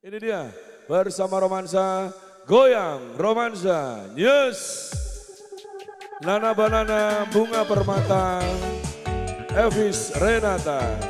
Ini dia bersama romansa Goyang Romansa News. Nana Banana Bunga Permata Elvis Renata.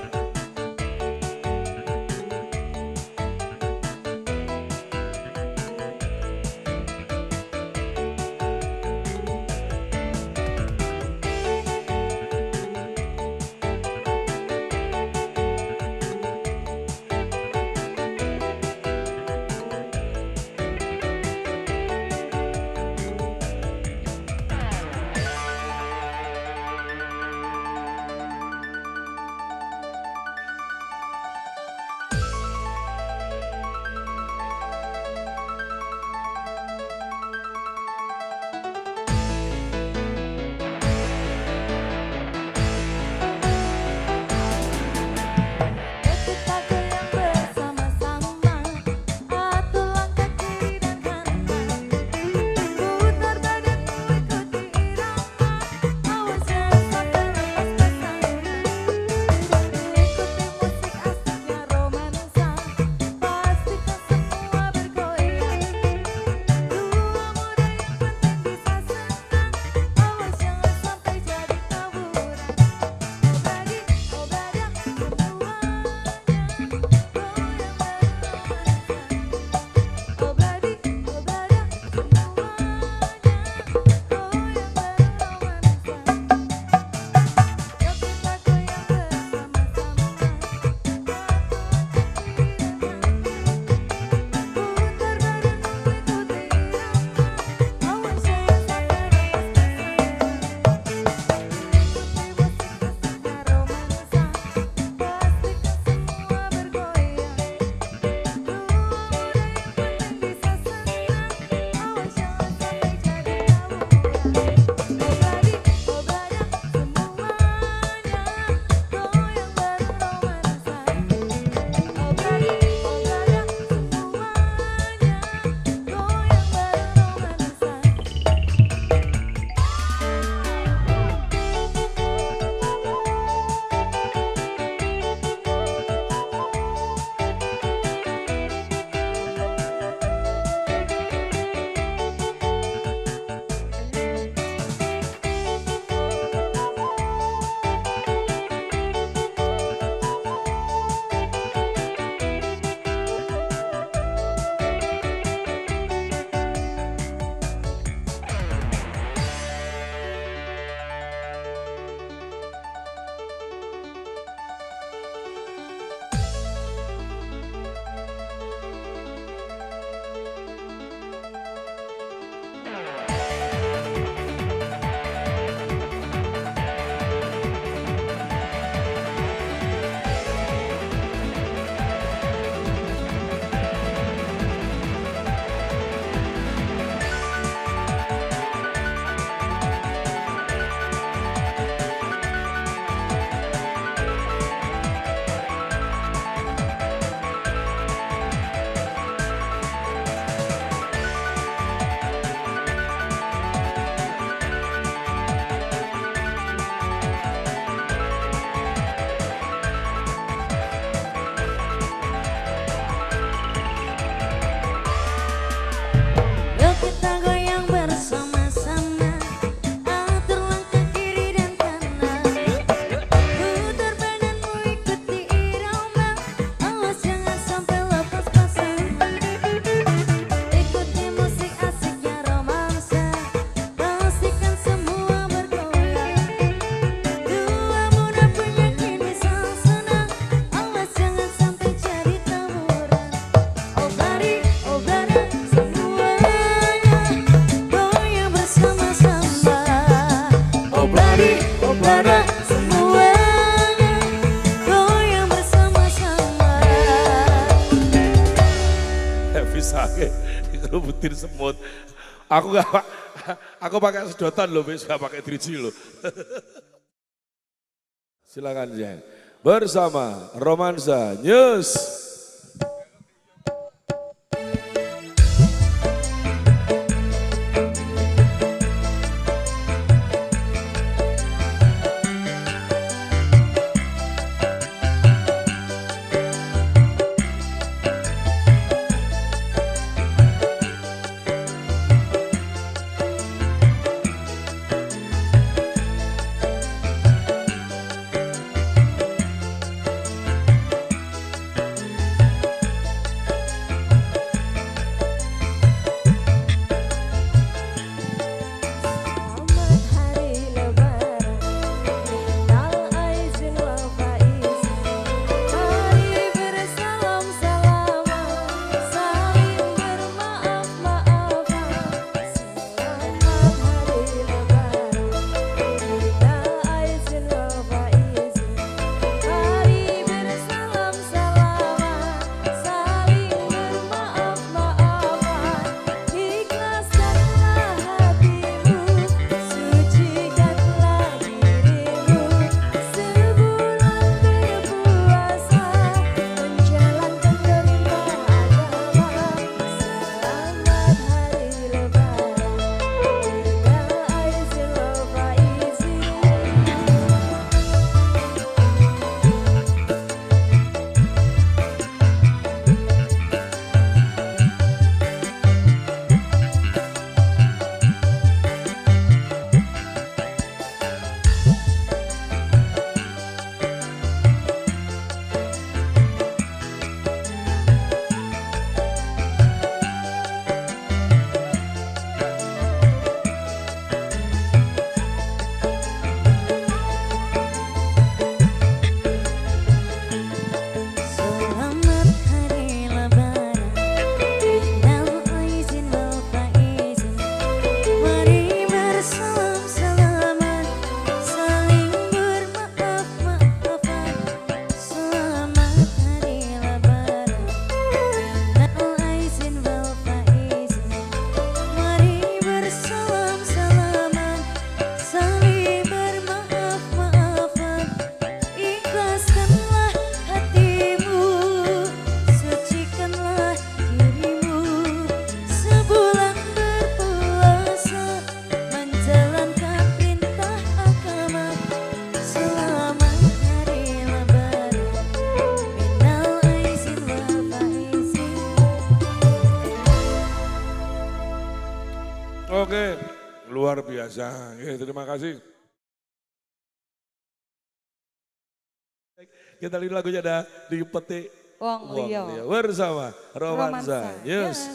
Aku gak aku pakai sedotan loh, bisa pakai triji loh. Silakan Jen. Bersama Romansa News. biasa. Ya, eh, terima kasih. Kita lihat lagunya ada di petik Wong Liya iya. bersama Romansa. Romansa. Yes. yes.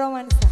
ರೋಮಾಂಚ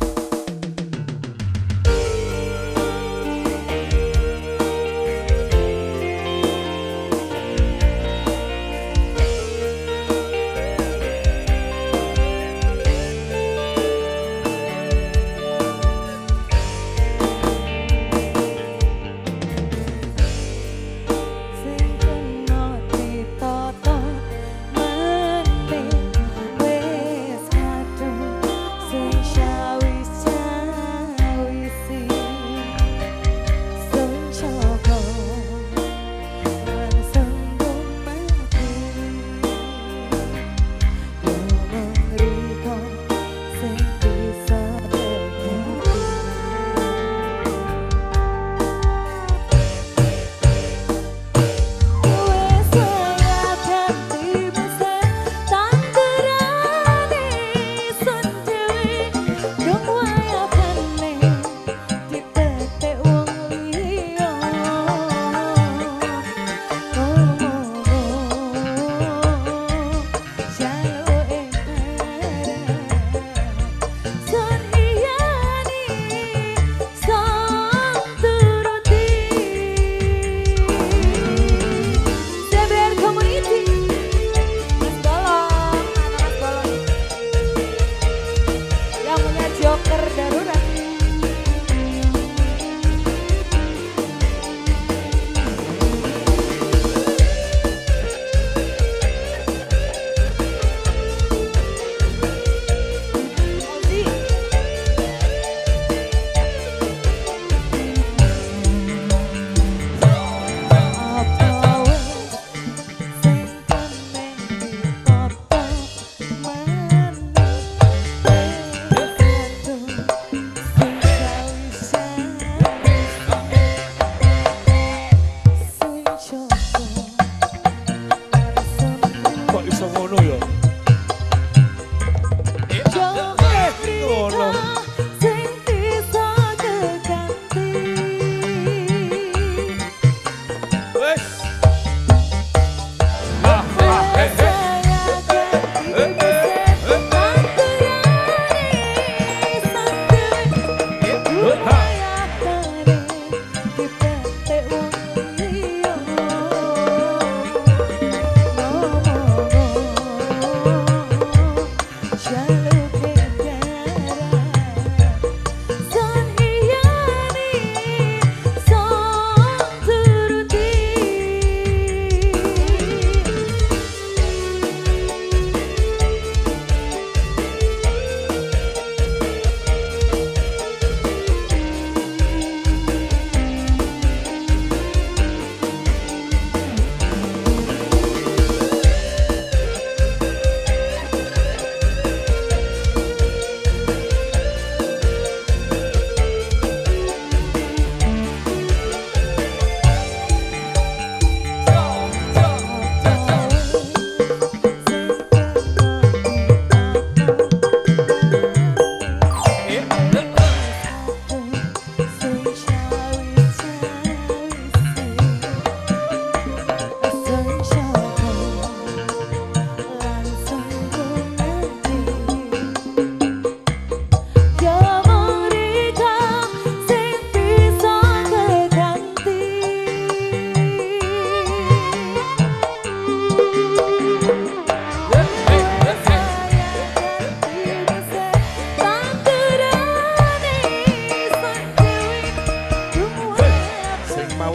máa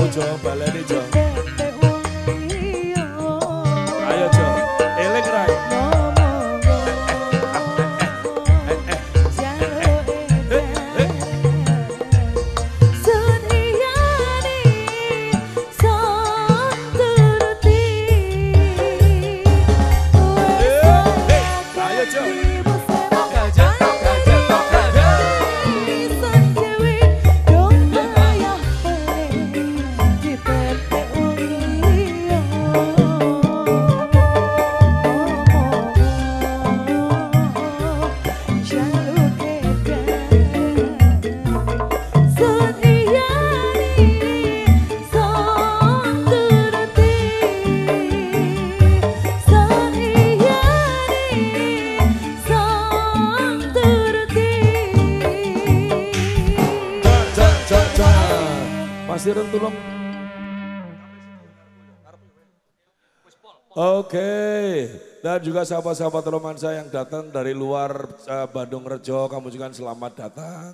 let it níjọ́. Juga sahabat-sahabat romansa yang datang dari luar eh, Bandung Rejo, kamu juga selamat datang.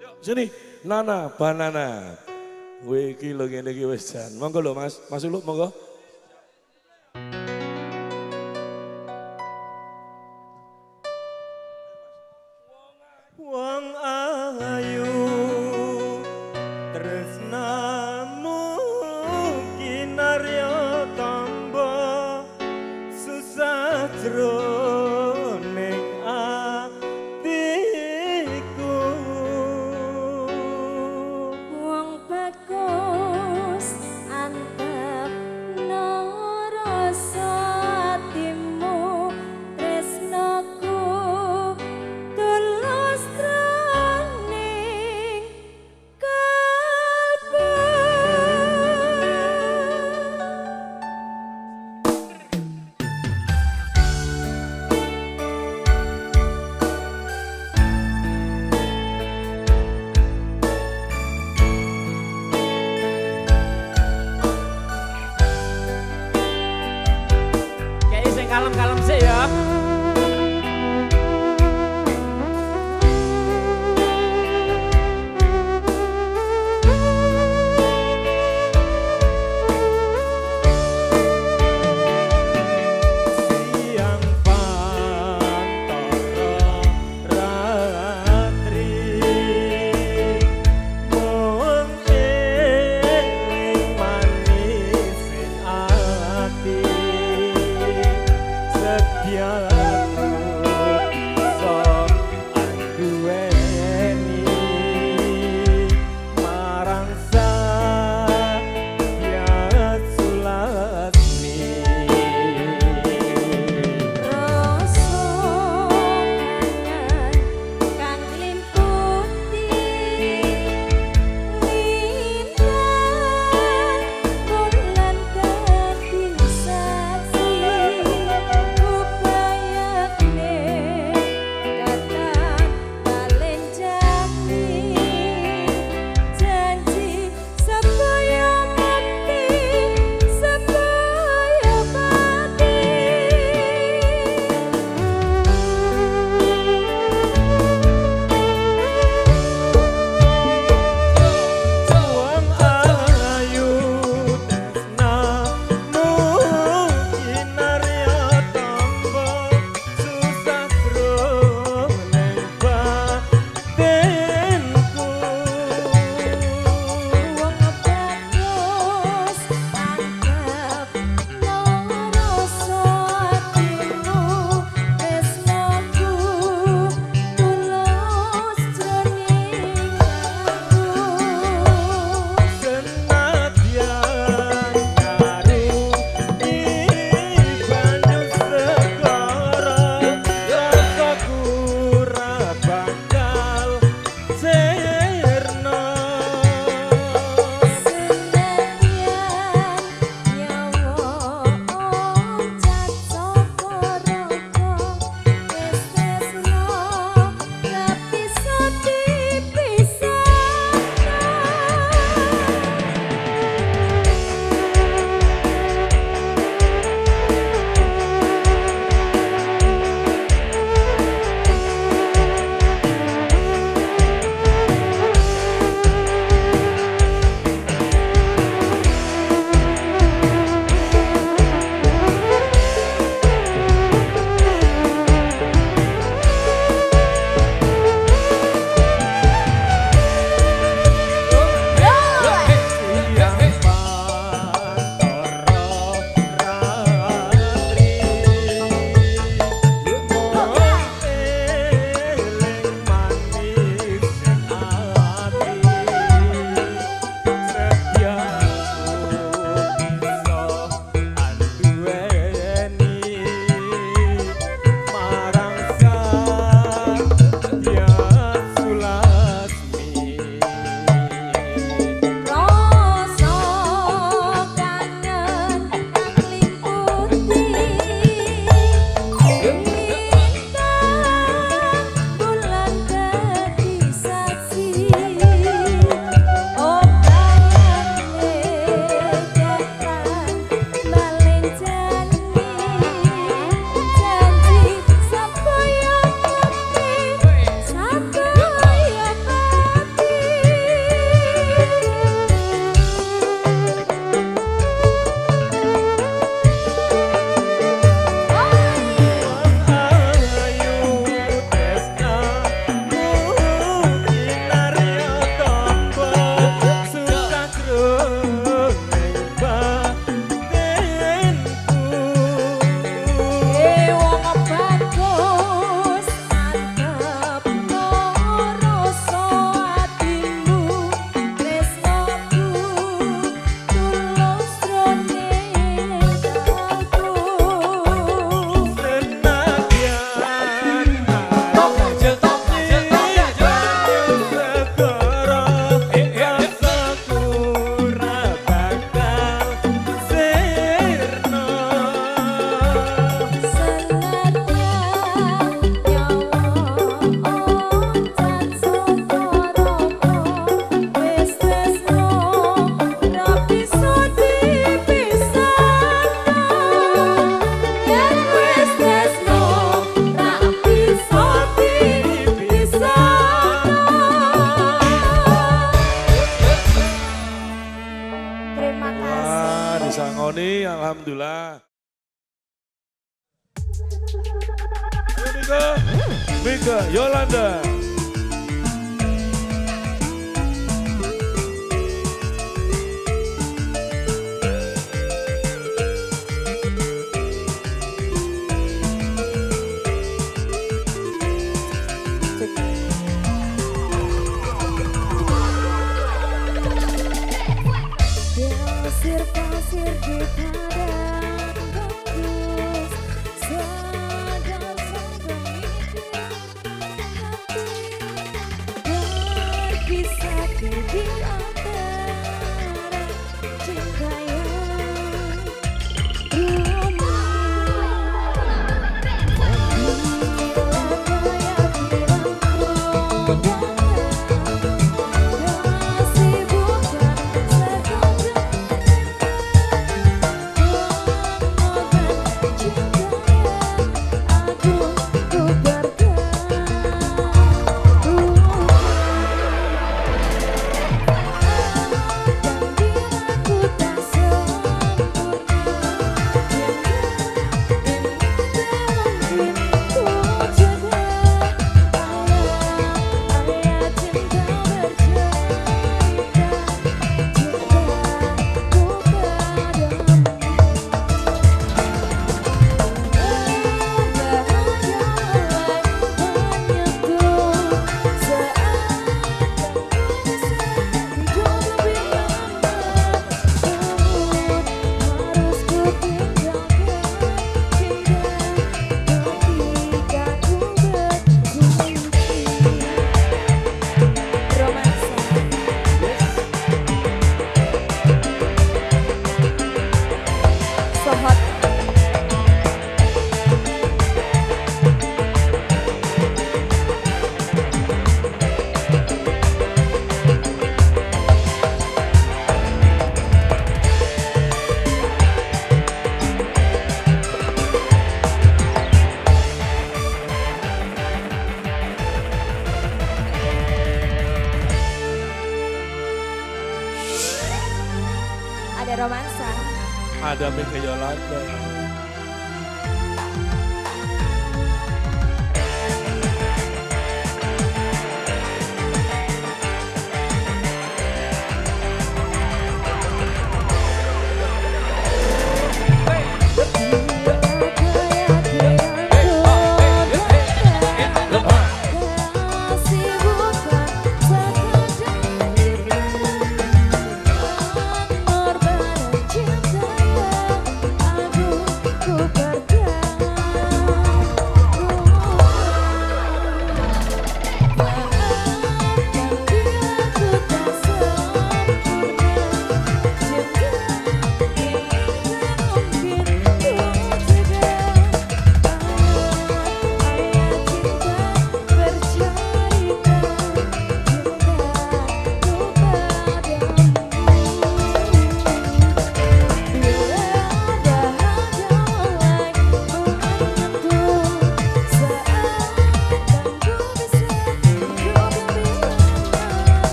Yuk, sini, Nana, Banana. Wih, iki lho ngene iki wis jan. Monggo lho Mas, Mas Ulu, monggo.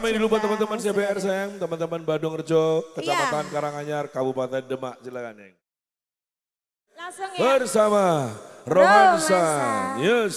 Salamin dulu buat teman-teman CBR sayang, teman-teman Bandung Rejo, Kecamatan Iya. Karanganyar, Kabupaten Demak, silakan. Langsung ya. Bersama Romansa, Romansa. yes.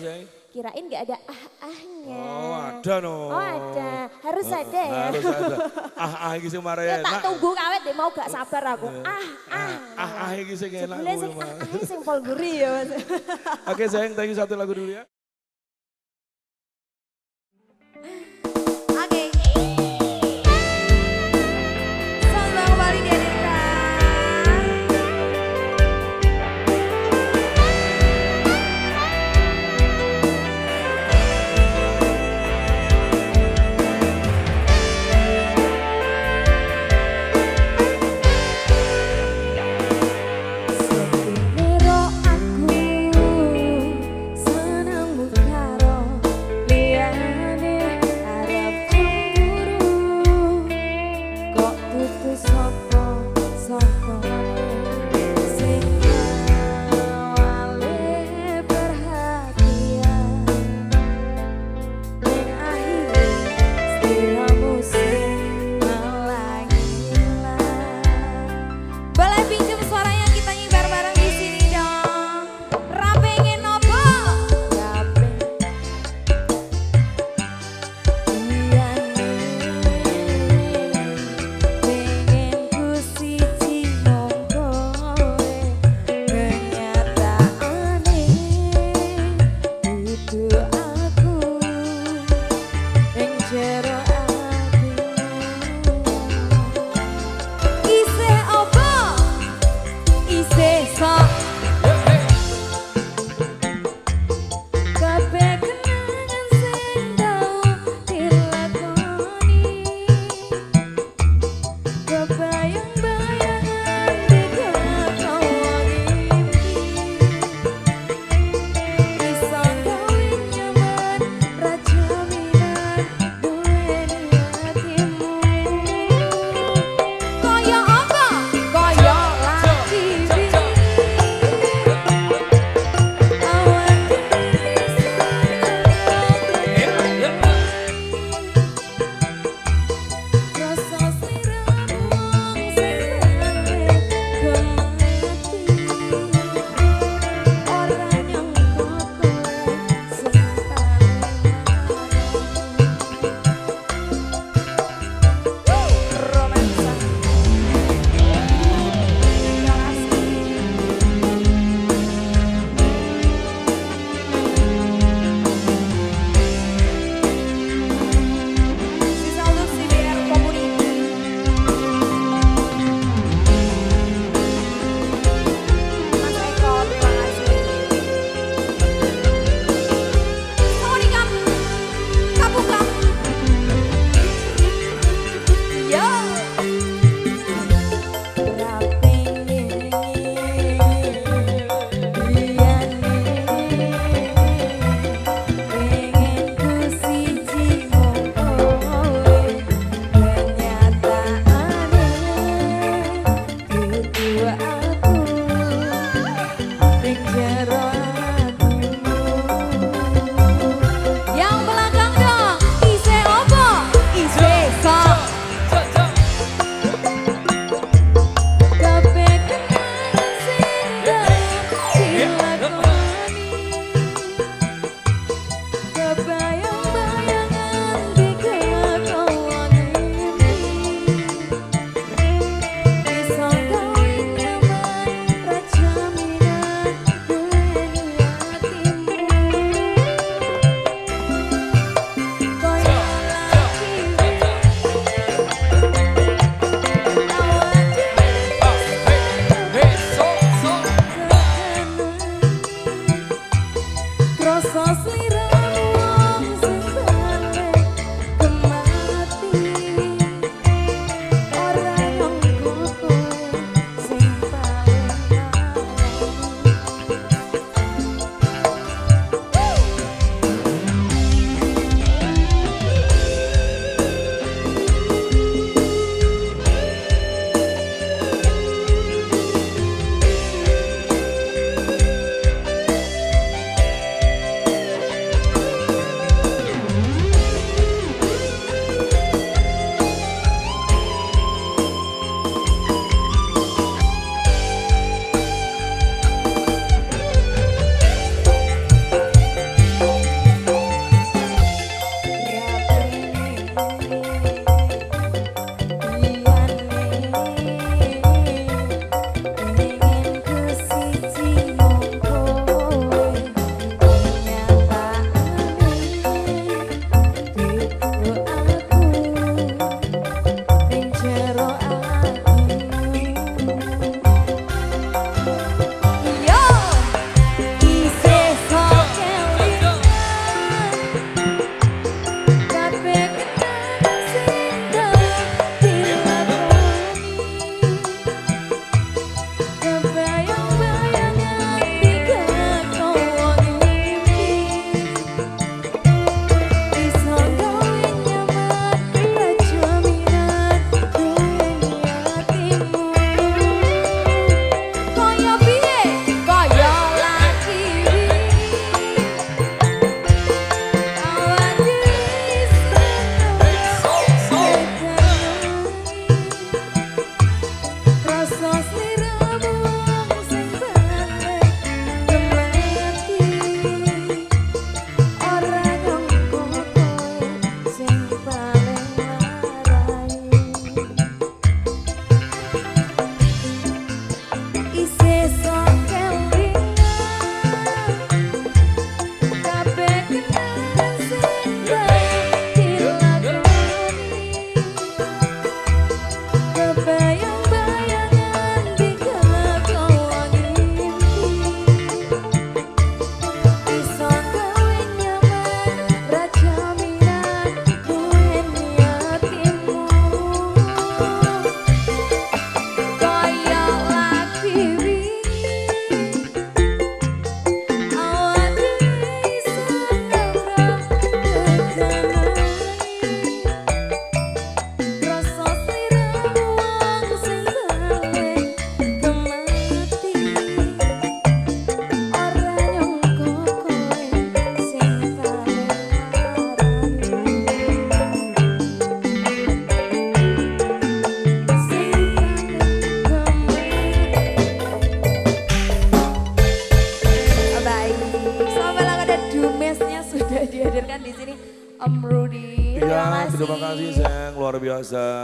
Apa sayang? Kirain nggak ada ah-ahnya. Oh ada no. Oh ada, harus ada ya. Harus ada. Ah ah iki sing mare Ya tak enak. tunggu kawet deh mau gak sabar aku. Ah ah. Ah ah iki sing enak. Jebule sing ah ah sing pol gurih ya Mas. Oke sayang, thank you satu lagu dulu uh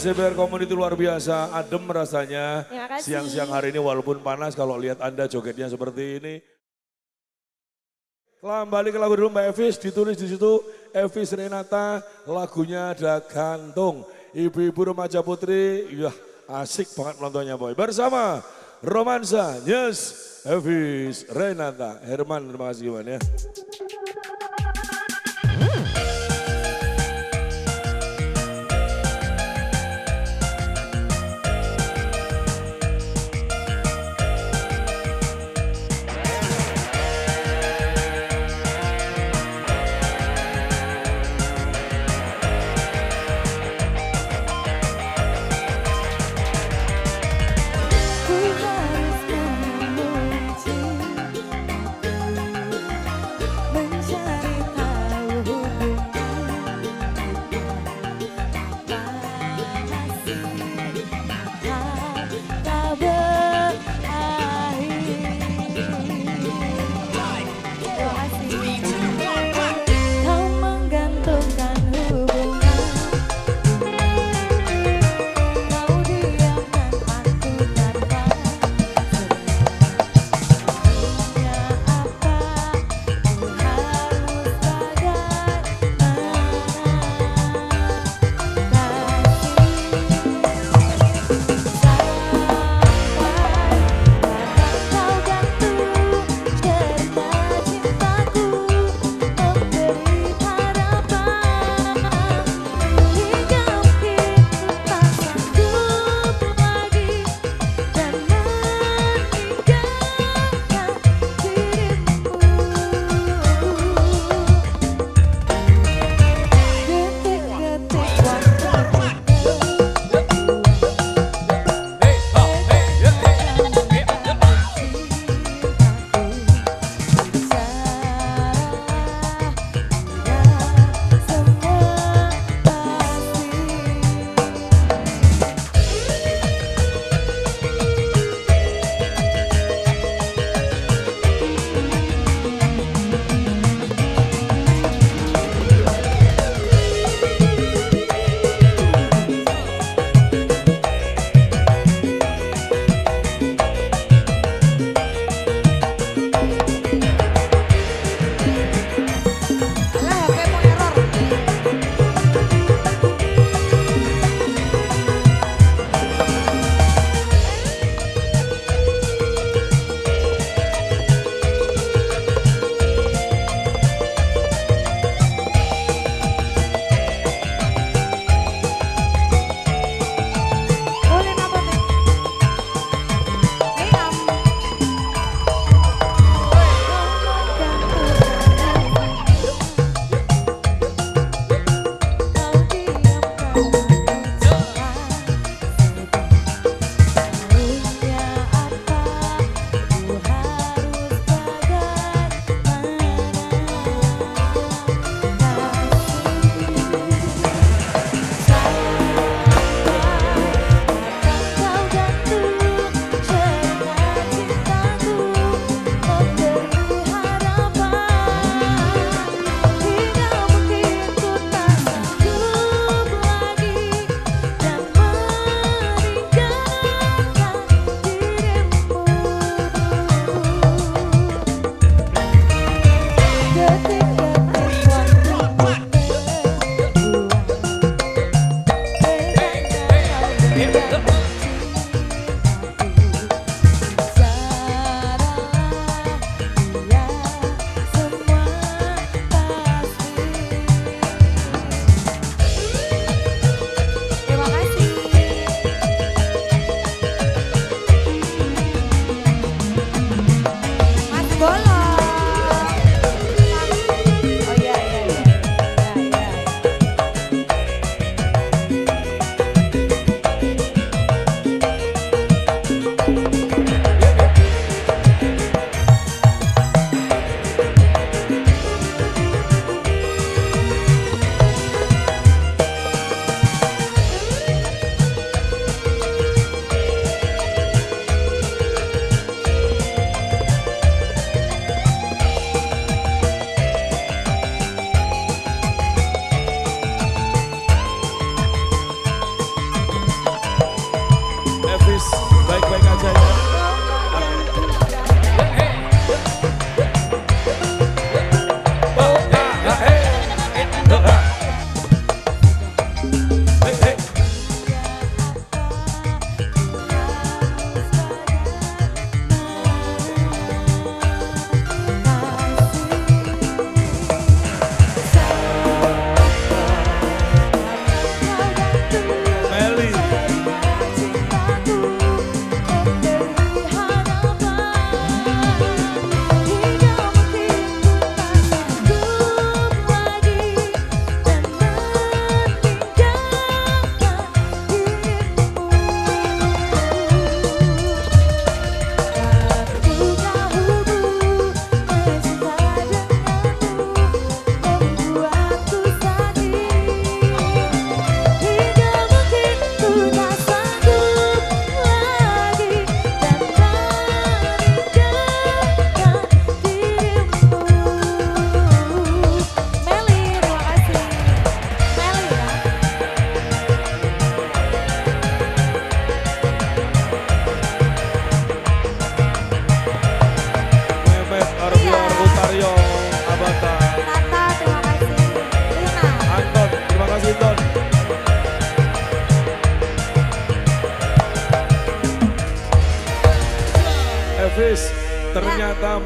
CBR Community luar biasa, adem rasanya. Kasih. Siang-siang hari ini walaupun panas kalau lihat Anda jogetnya seperti ini. Kembali ke lagu dulu Mbak Evis, ditulis di situ Evis Renata, lagunya ada gantung. Ibu-ibu remaja putri, ya asik banget nontonnya boy. Bersama Romansa, yes, Evis Renata. Herman, terima kasih Herman ya.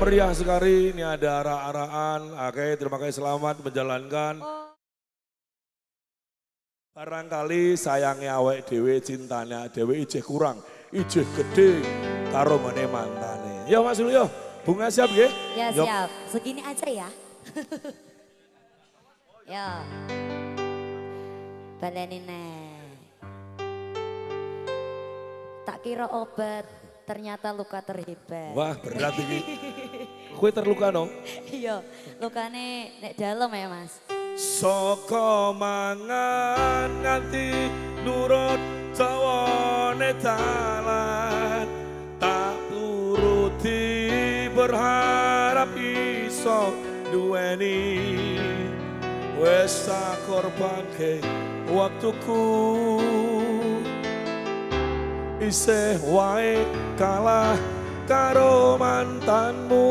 Meriah sekali. Ini ada arah-arahan. Oke, terima kasih selamat menjalankan. Barangkali sayangnya awake dewe cintanya dewe ijeh kurang, ijeh gede karo mene mantane. Yo Mas Lulu yo, bunga siap? Ya Yo. siap, segini aja ya. ya. Baleni nek. Tak kira obat, ternyata luka terhebat. Wah berat ini. Kue terluka no? Iya, lukane nek dalam ya mas. Soko mangan nganti nurut cawane talan tak turuti berharap iso duweni wes tak korbanke waktuku isih wae kalah karo mantanmu.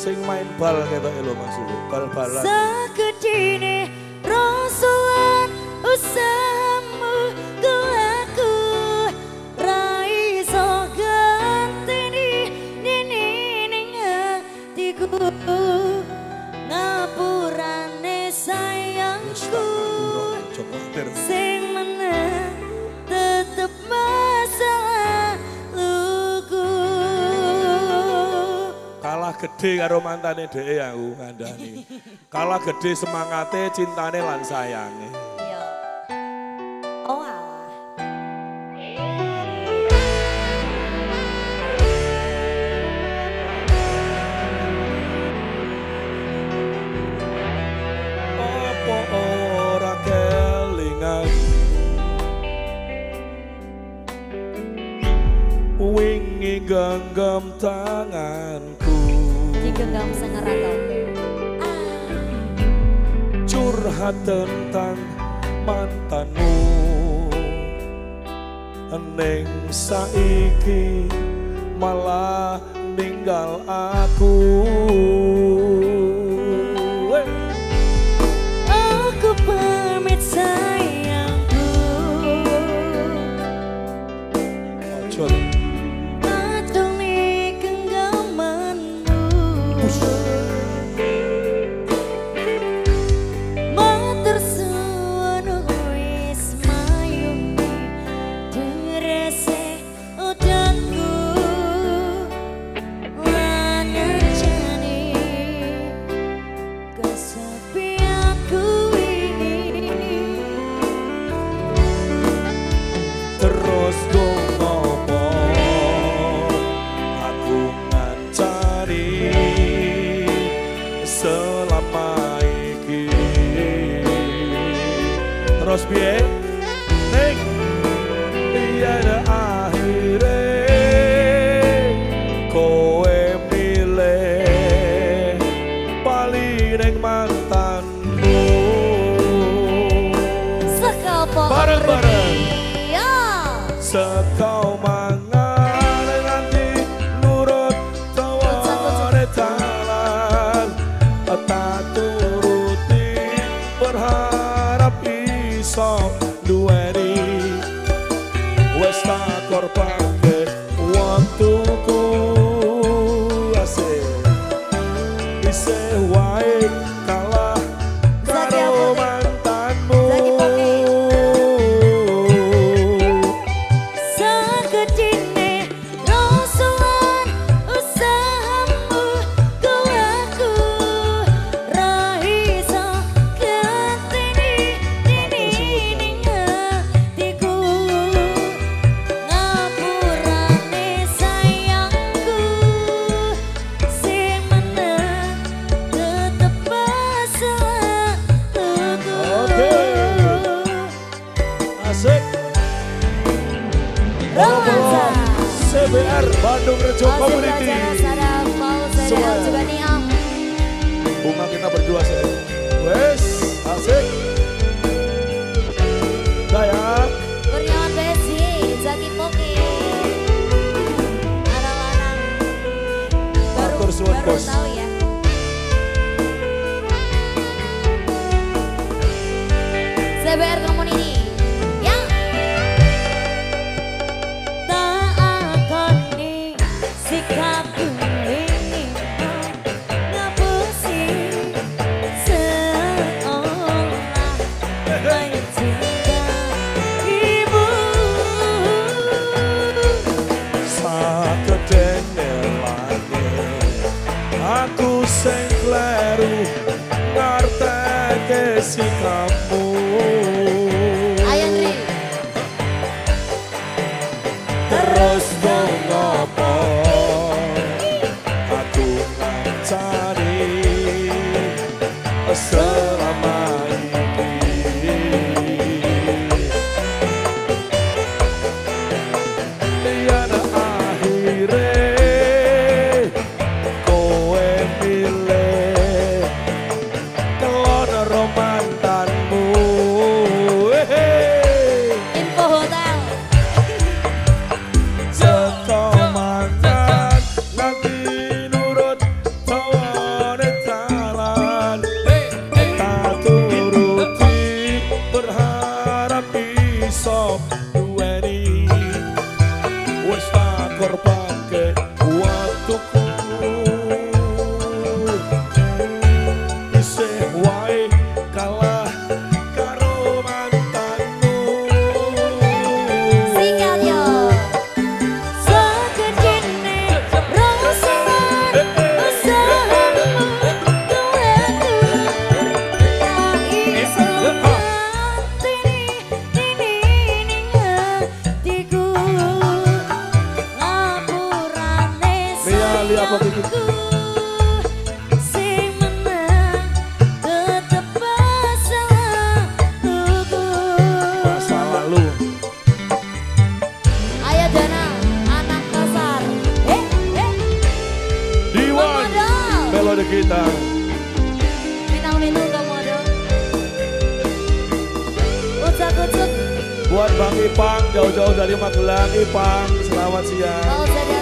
Sing main bal ketok lho Mas Lulu bal-balan Segedine rasulan usahamu ku aku Raiso gantini nini ning hatiku kalah gede karo mantane dhek aku kandhani kalah gede semangate cintane lan sayange Iya. Oh alah. apa ora kelingan wingi genggam tanganku Digenggam sengeratau. curhat tentang mantanmu. Neng saiki malah ninggal aku kepada kita. Kita Buat Bang Ipang jauh-jauh dari Magelang, Ipang selamat siang.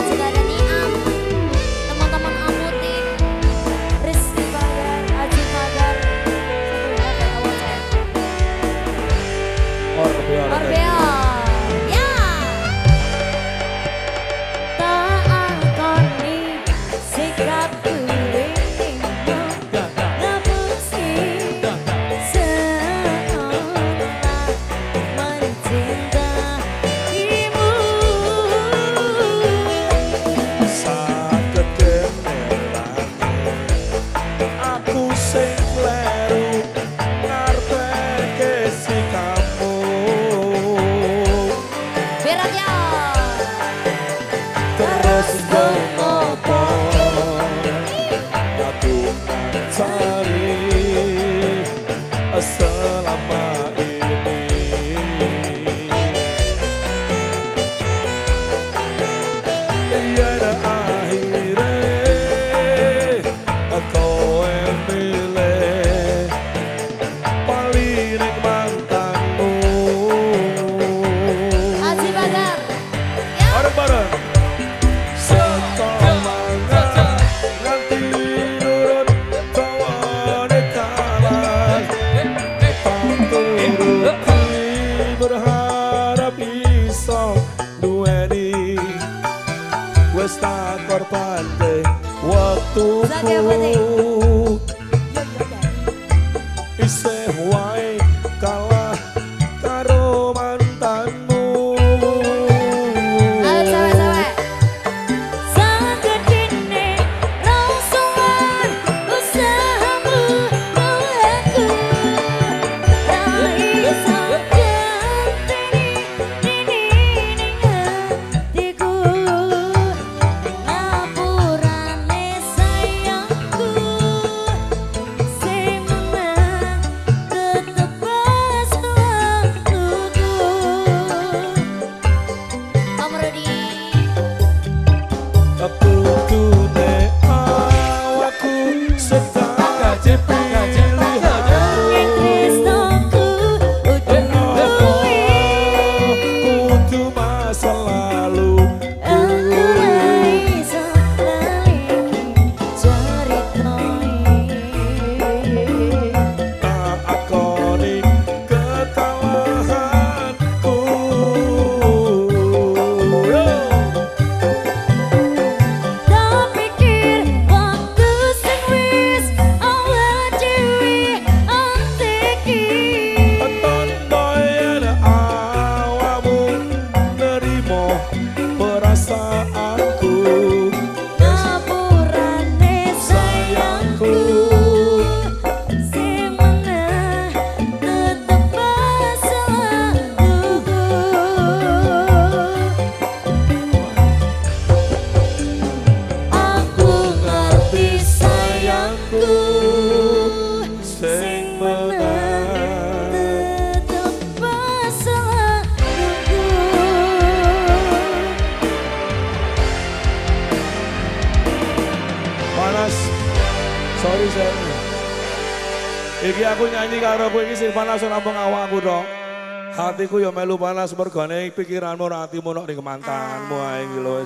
Hatiku ya melu panas mergane pikiranmu ora atimu nek ning kemantanmu ae iki lho.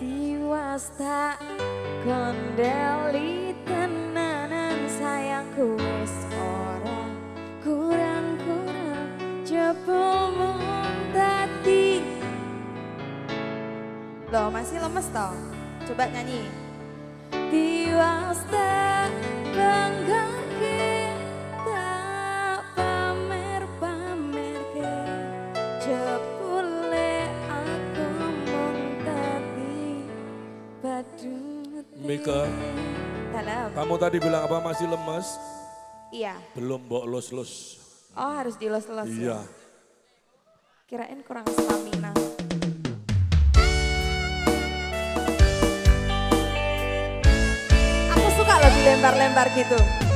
Tiwas tak kondeli tenanan sayangku wis ora kurang-kurang jebulmu tadi Loh, masih lemes toh? Coba nyanyi. Tiwas tak Mika, Dalam. kamu tadi bilang apa masih lemes? Iya. Belum mbok los-los. Oh, harus dilos-los Iya. ya? Kirain kurang stamina. Dilempar-lempar gitu.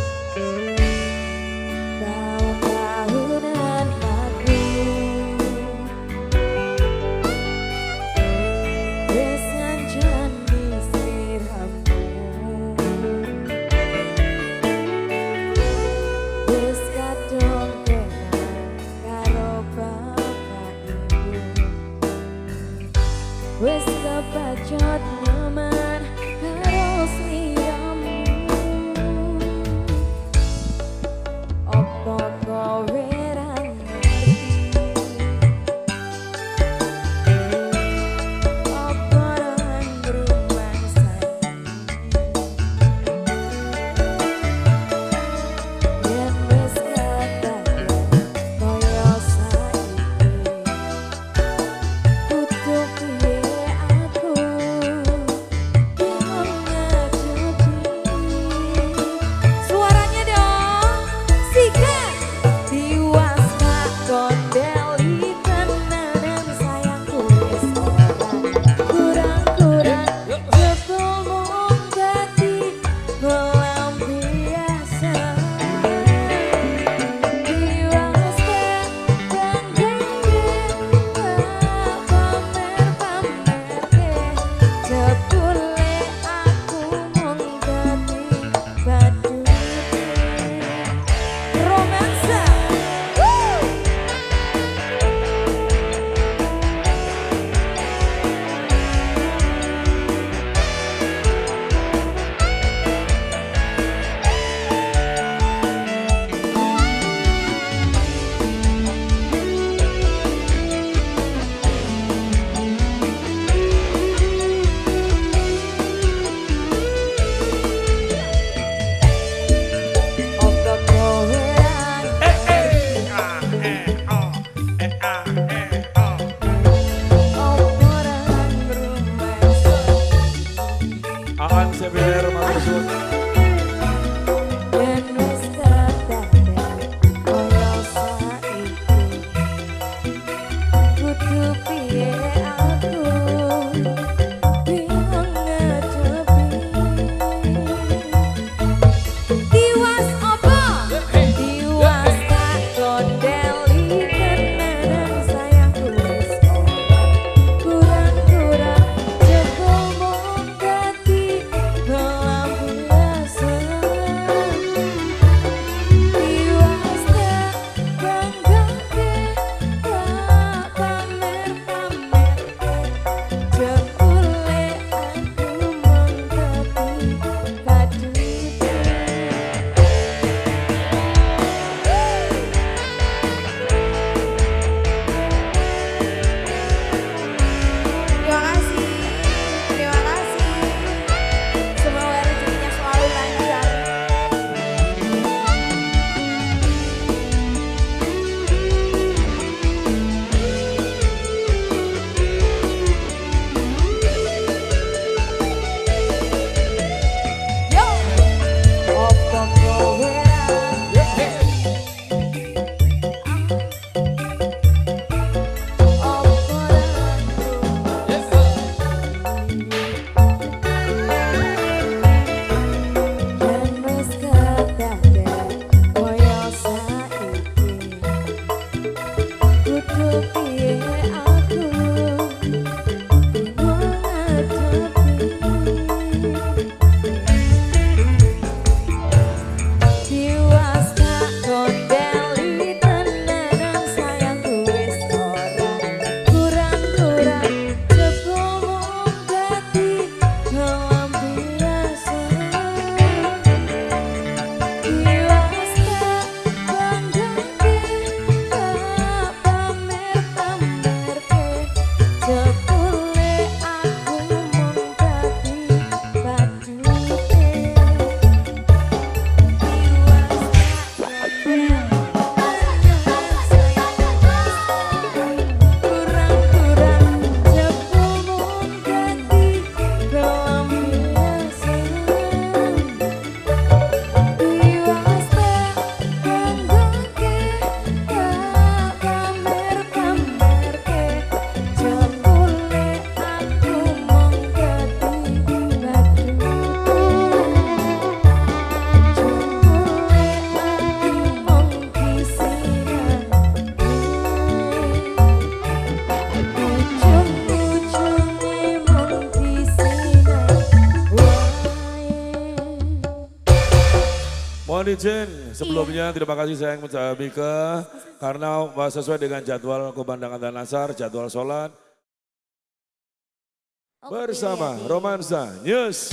Mohon izin sebelumnya terima kasih saya mengucapkan Mika karena sesuai dengan jadwal kubandangan dan asar, jadwal sholat Oke, bersama. Romansa News.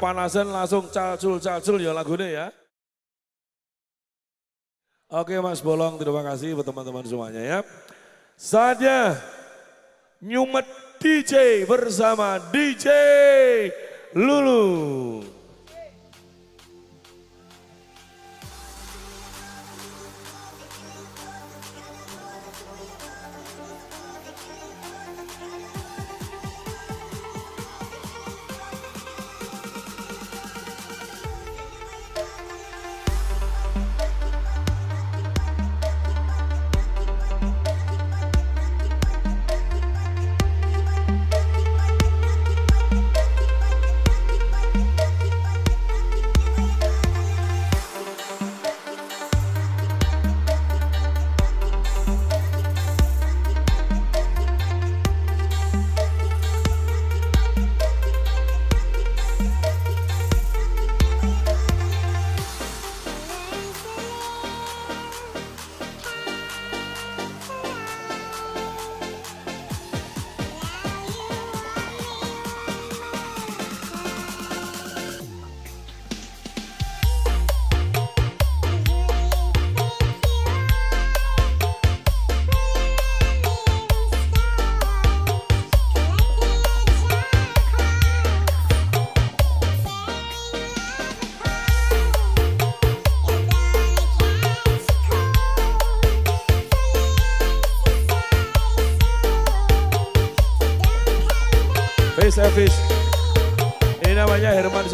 Kepanasan langsung calcul-calcul ya lagunya ya. Oke Mas Bolong, terima kasih buat teman-teman semuanya ya. Saatnya nyumet DJ bersama DJ Lulu.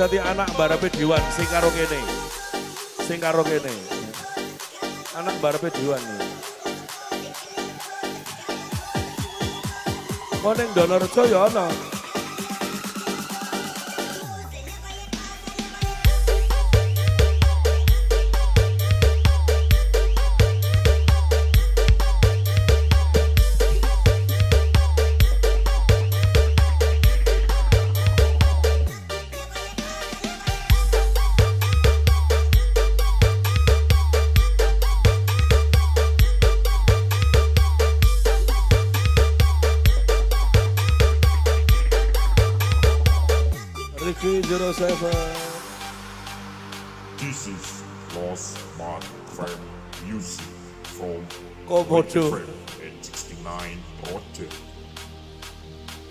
Jati anak Barape Dewan sing karo kene. Sing karo kene. Anak Barape Dewan nih. Kok ning Donorjo ya ana. True. in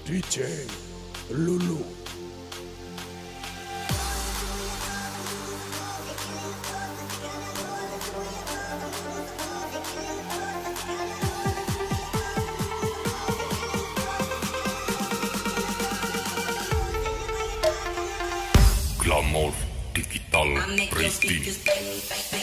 DJ Lulu. Glamour Digital pristine.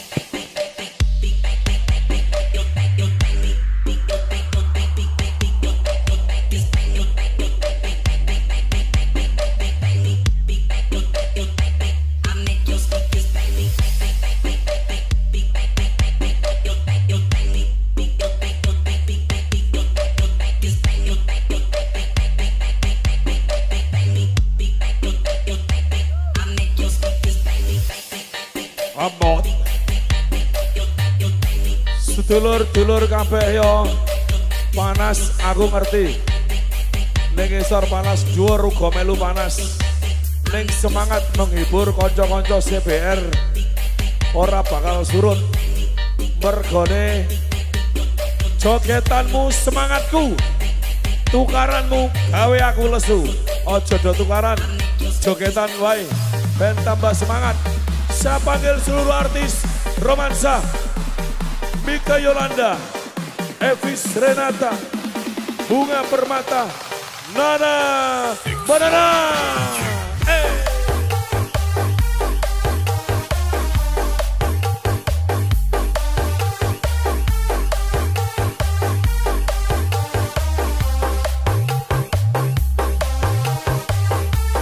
Kabeh yo. Panas aku ngerti. Ning isor panas dhuwur uga melu panas. Ning semangat menghibur kanca-kanca CBR ora bakal surut. Mergone jogetanmu semangatku. Tukaranmu gawe aku lesu. Ojo do tukaran. Jogetan wae. Ben tambah semangat. Saya panggil seluruh artis romansa. Mika Yolanda, Evis Renata, Bunga Permata, Nana Banana. Eh.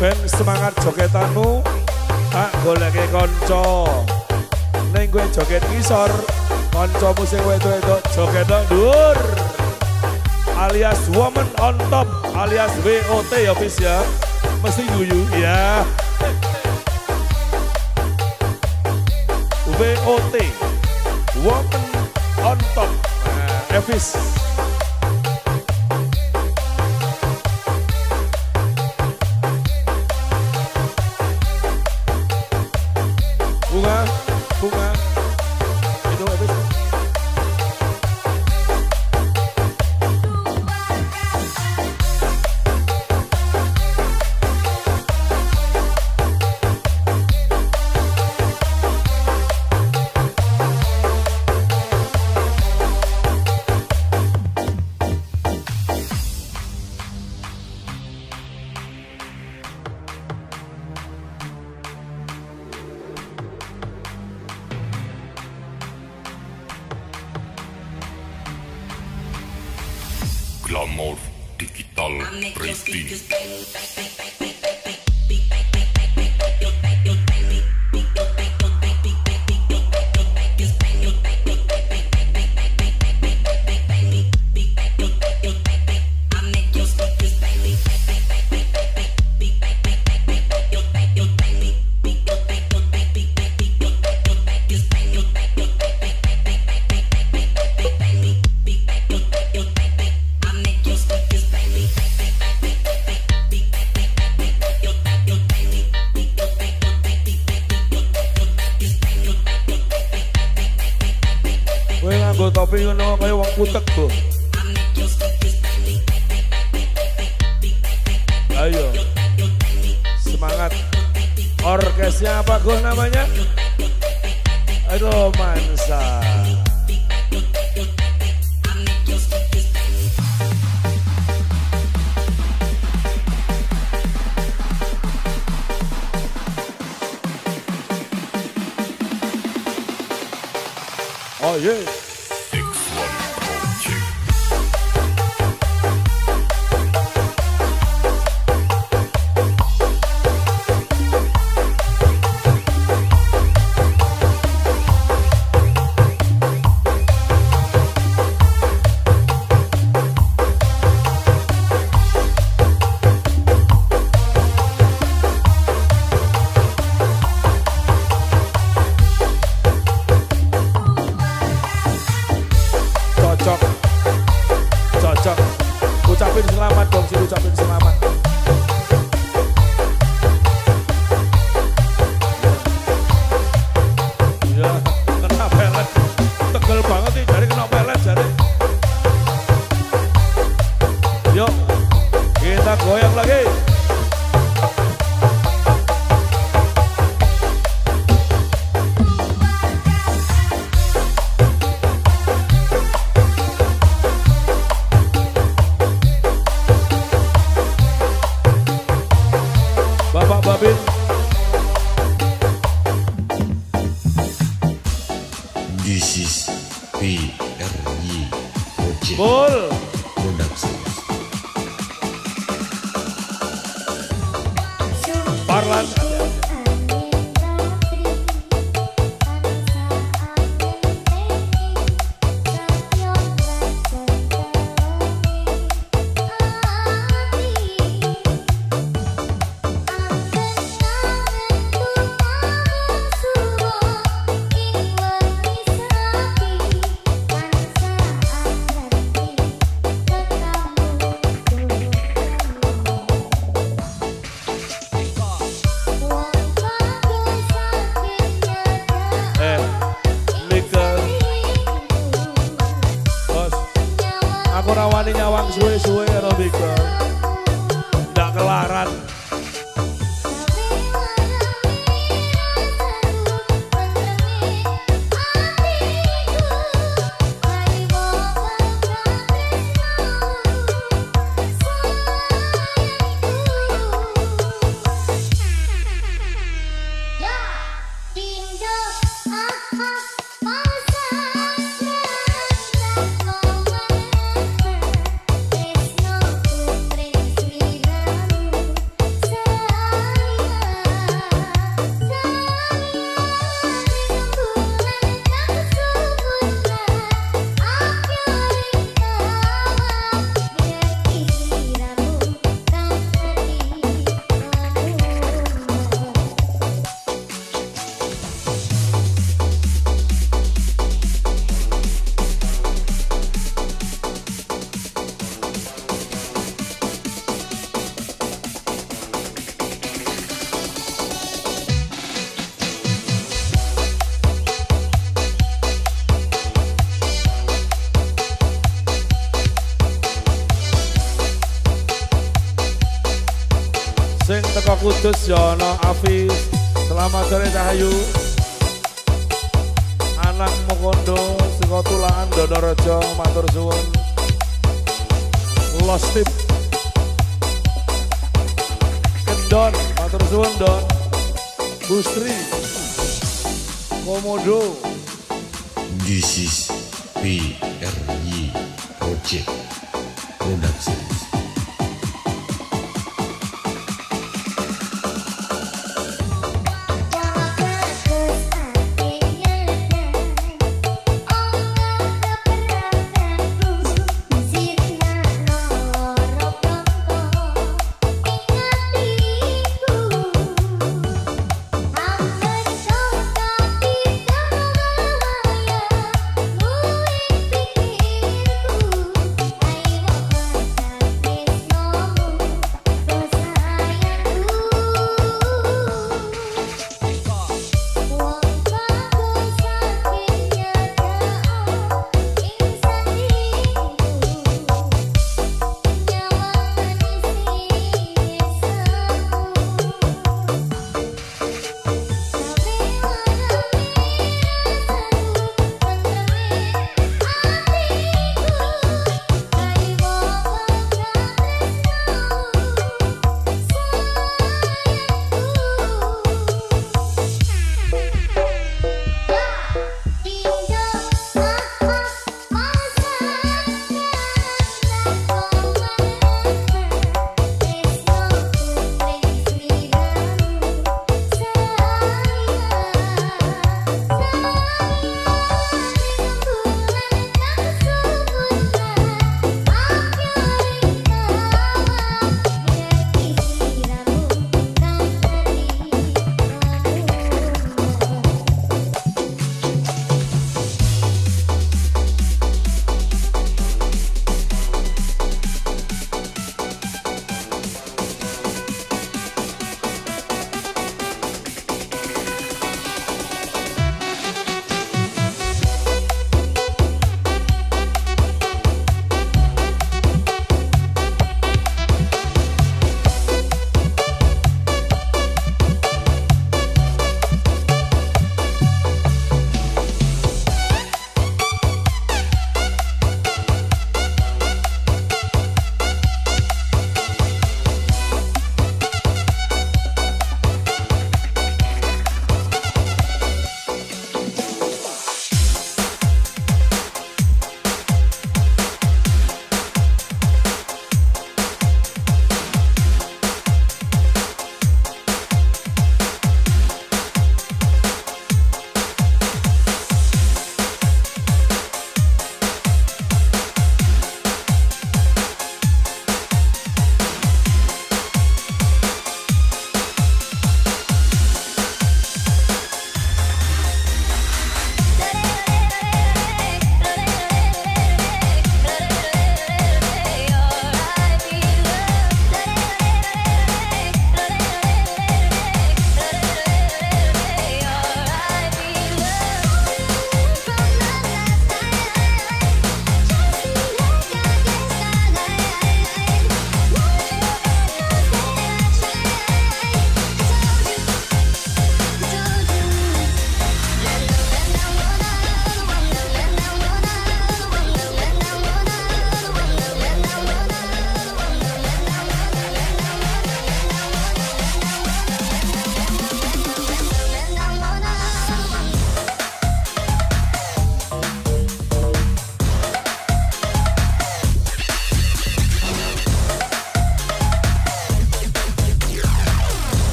Ben semangat jogetanmu, tak goleke konco. Neng gue joget ngisor, konco musik wedok-wedok joget nang dhuwur. Alias woman on top, alias WOT ya bis ya. Mesti guyu ya. WOT, woman on top. Nah, Evis. This is PRY Project Bol. Production. Parlan. Susyono Afif Selamat sore Rahayu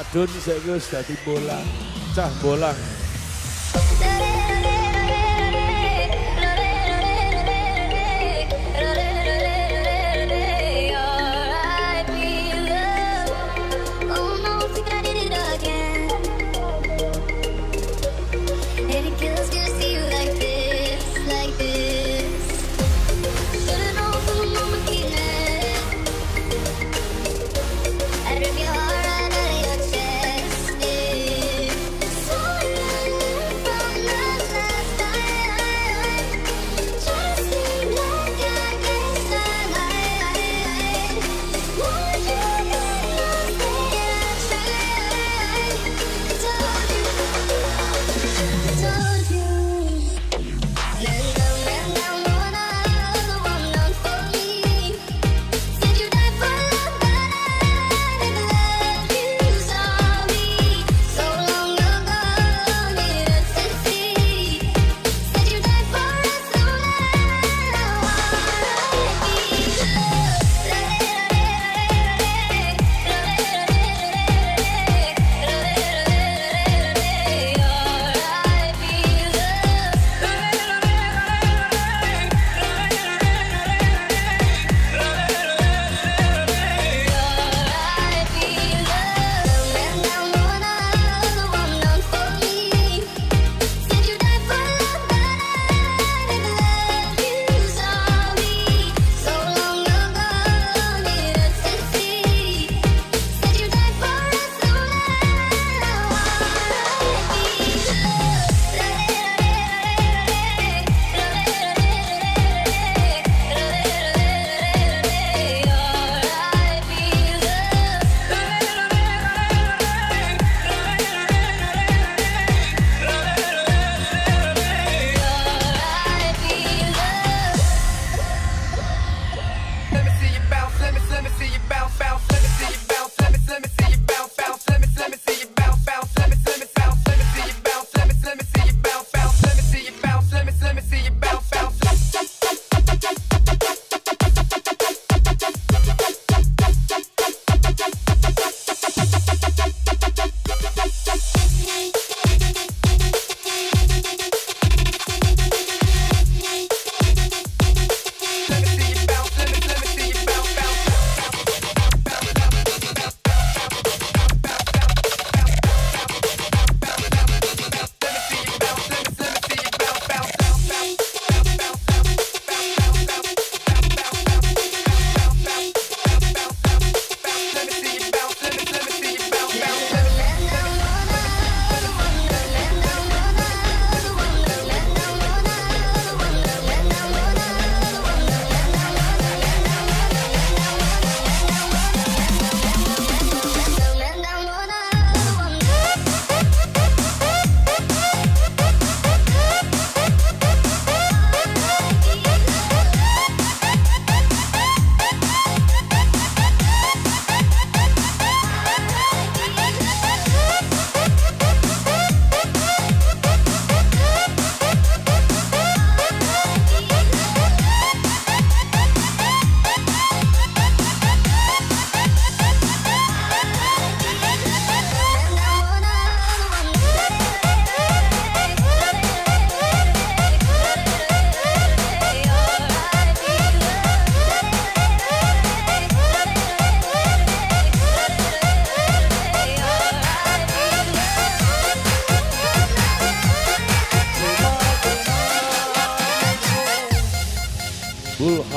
Madun saya dadi bolang, cah bolang.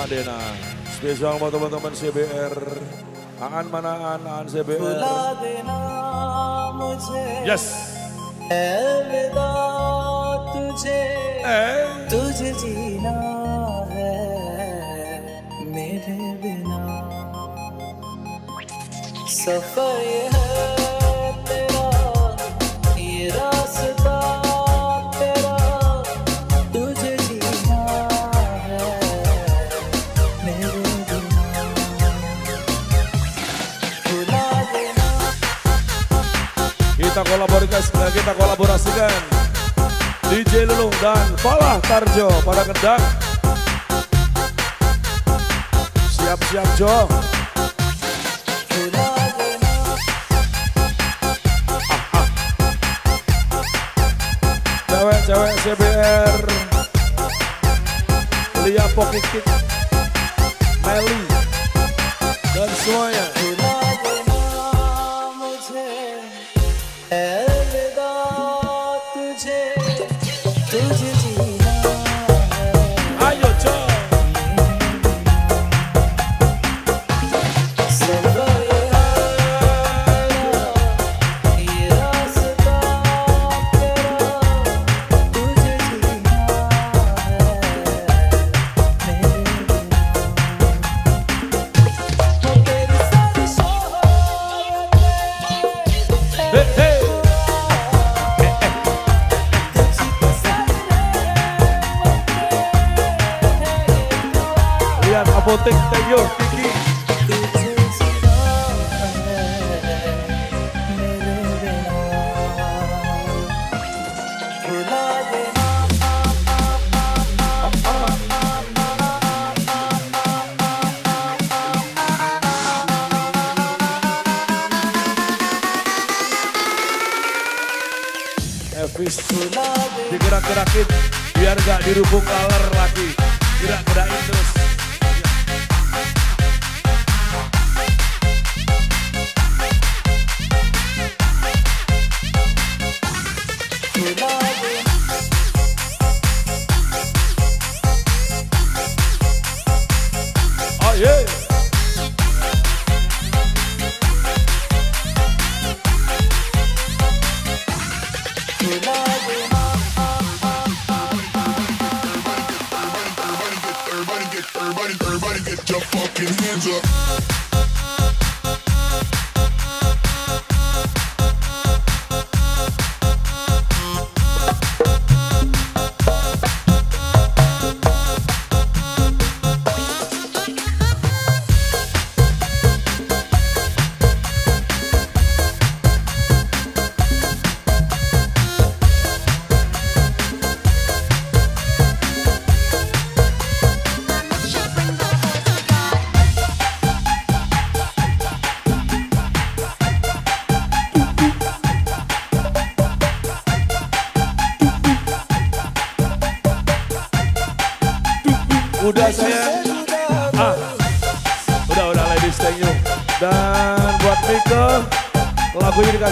Adena. Spesial buat teman-teman CBR. Aan mana Aan, Aan CBR. Yes. Elvida tujhe, eh. tujhe hai, mere bina. kolaborasikan, kita kolaborasikan DJ Lulung dan Falah Tarjo pada kendang. Siap-siap Jo. Cewek-cewek CBR Lia Pokitik Meli dan Soy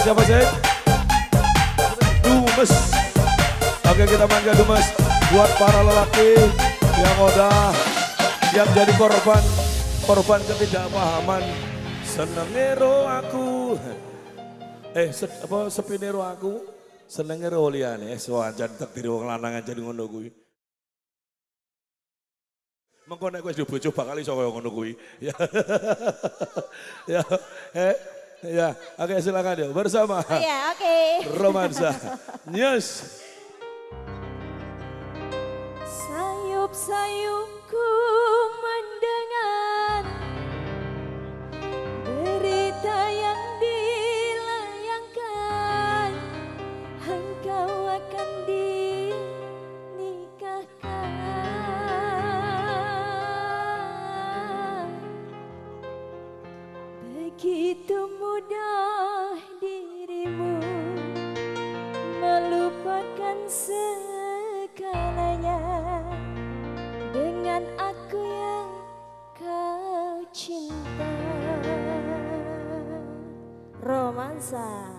lagunya dikasih apa sih? Dumes. Oke kita mainkan Dumes buat para lelaki yang udah yang jadi korban korban ketidakpahaman. Senengero aku. Eh, se, apa sepinero aku? Senengero liane. Eh, soajan takdir wong lanang aja ngono kuwi. Mengko nek kowe bojo bakal iso ngono kuwi. Ya. ya. Eh, ya. Oke, silakan ya. Bersama Ya, oke. Romansa. Yes. Sayup-sayupku mendengar romansa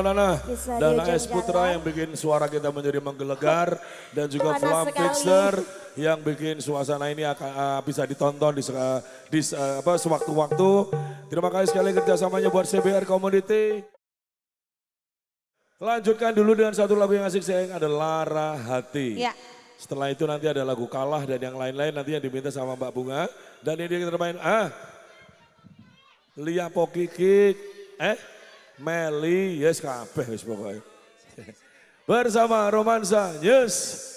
Nana dan AS Putra yang bikin suara kita menjadi menggelegar dan juga Flam. Pixer yang bikin suasana ini akan uh, bisa ditonton di, seka- di uh, apa sewaktu-waktu. Terima kasih sekali kerjasamanya buat CBR Community. Lanjutkan dulu dengan satu lagu yang asik sayang ada Lara Hati. Ya. Setelah itu nanti ada lagu kalah dan yang lain-lain nanti yang diminta sama Mbak Bunga. Dan ini kita main ah Lia Pokiki, eh Meli, yes kabeh wis pokoknya. Bersama Romansa, yes.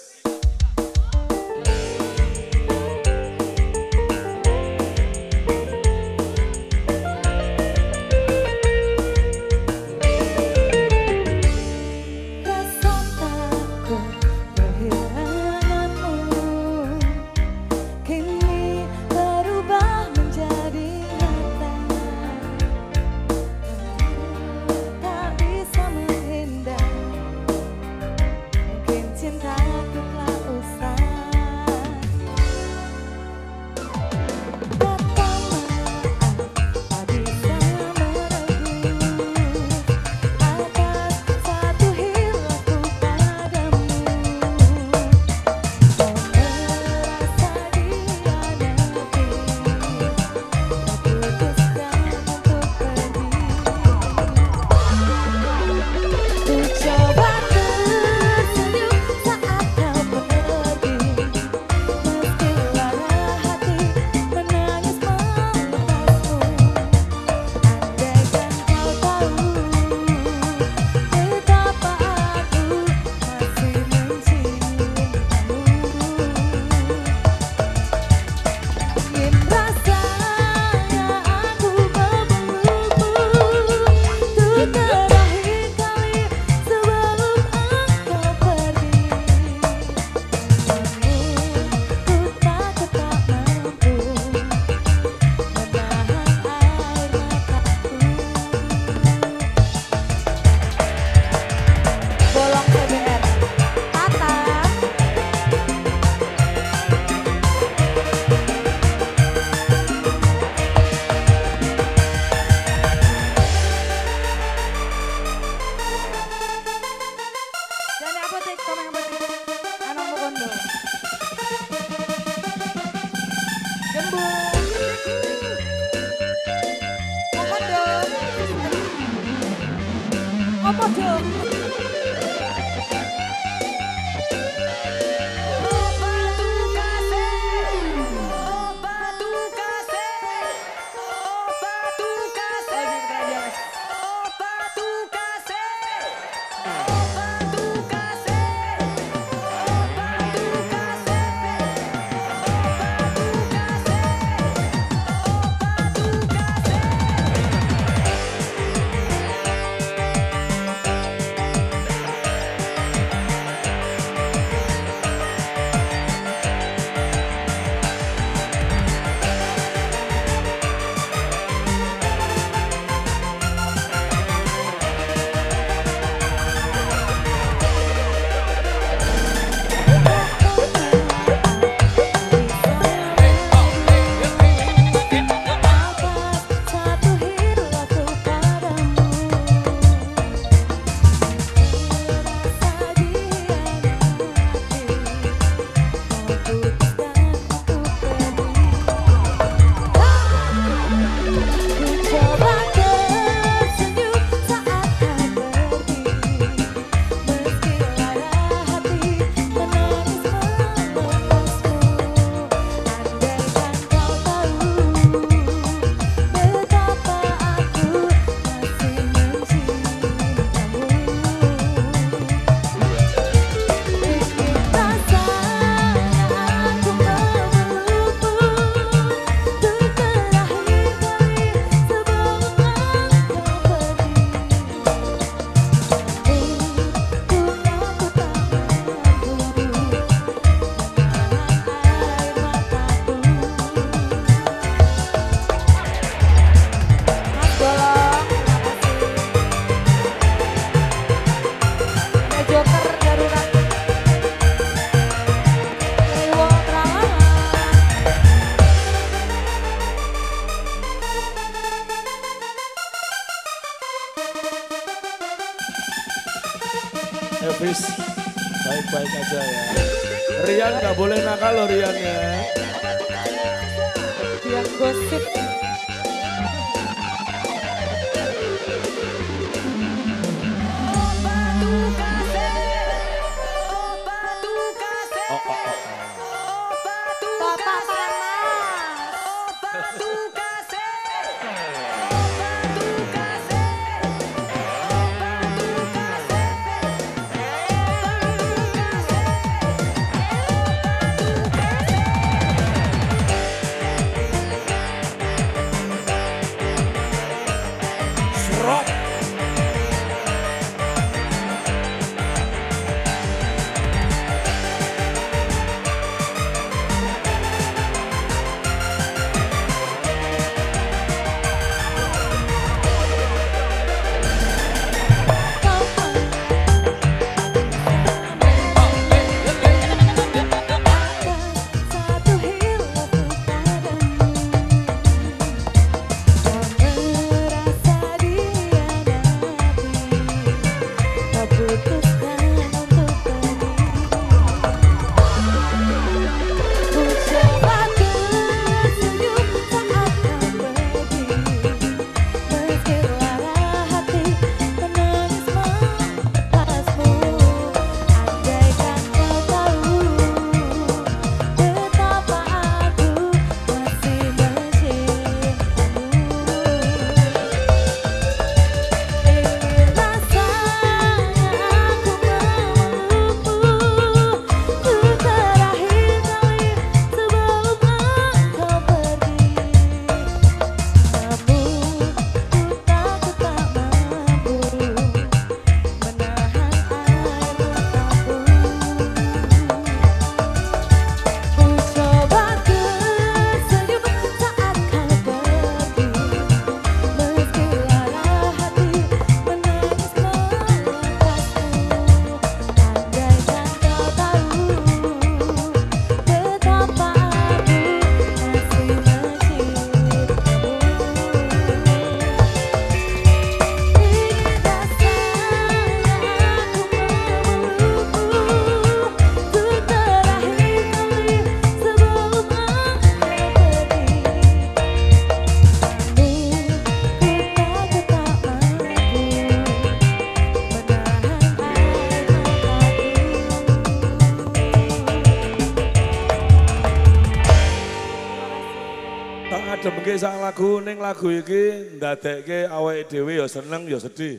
mungkin sak lagu ning lagu iki ndadekke awake dhewe ya seneng ya sedih.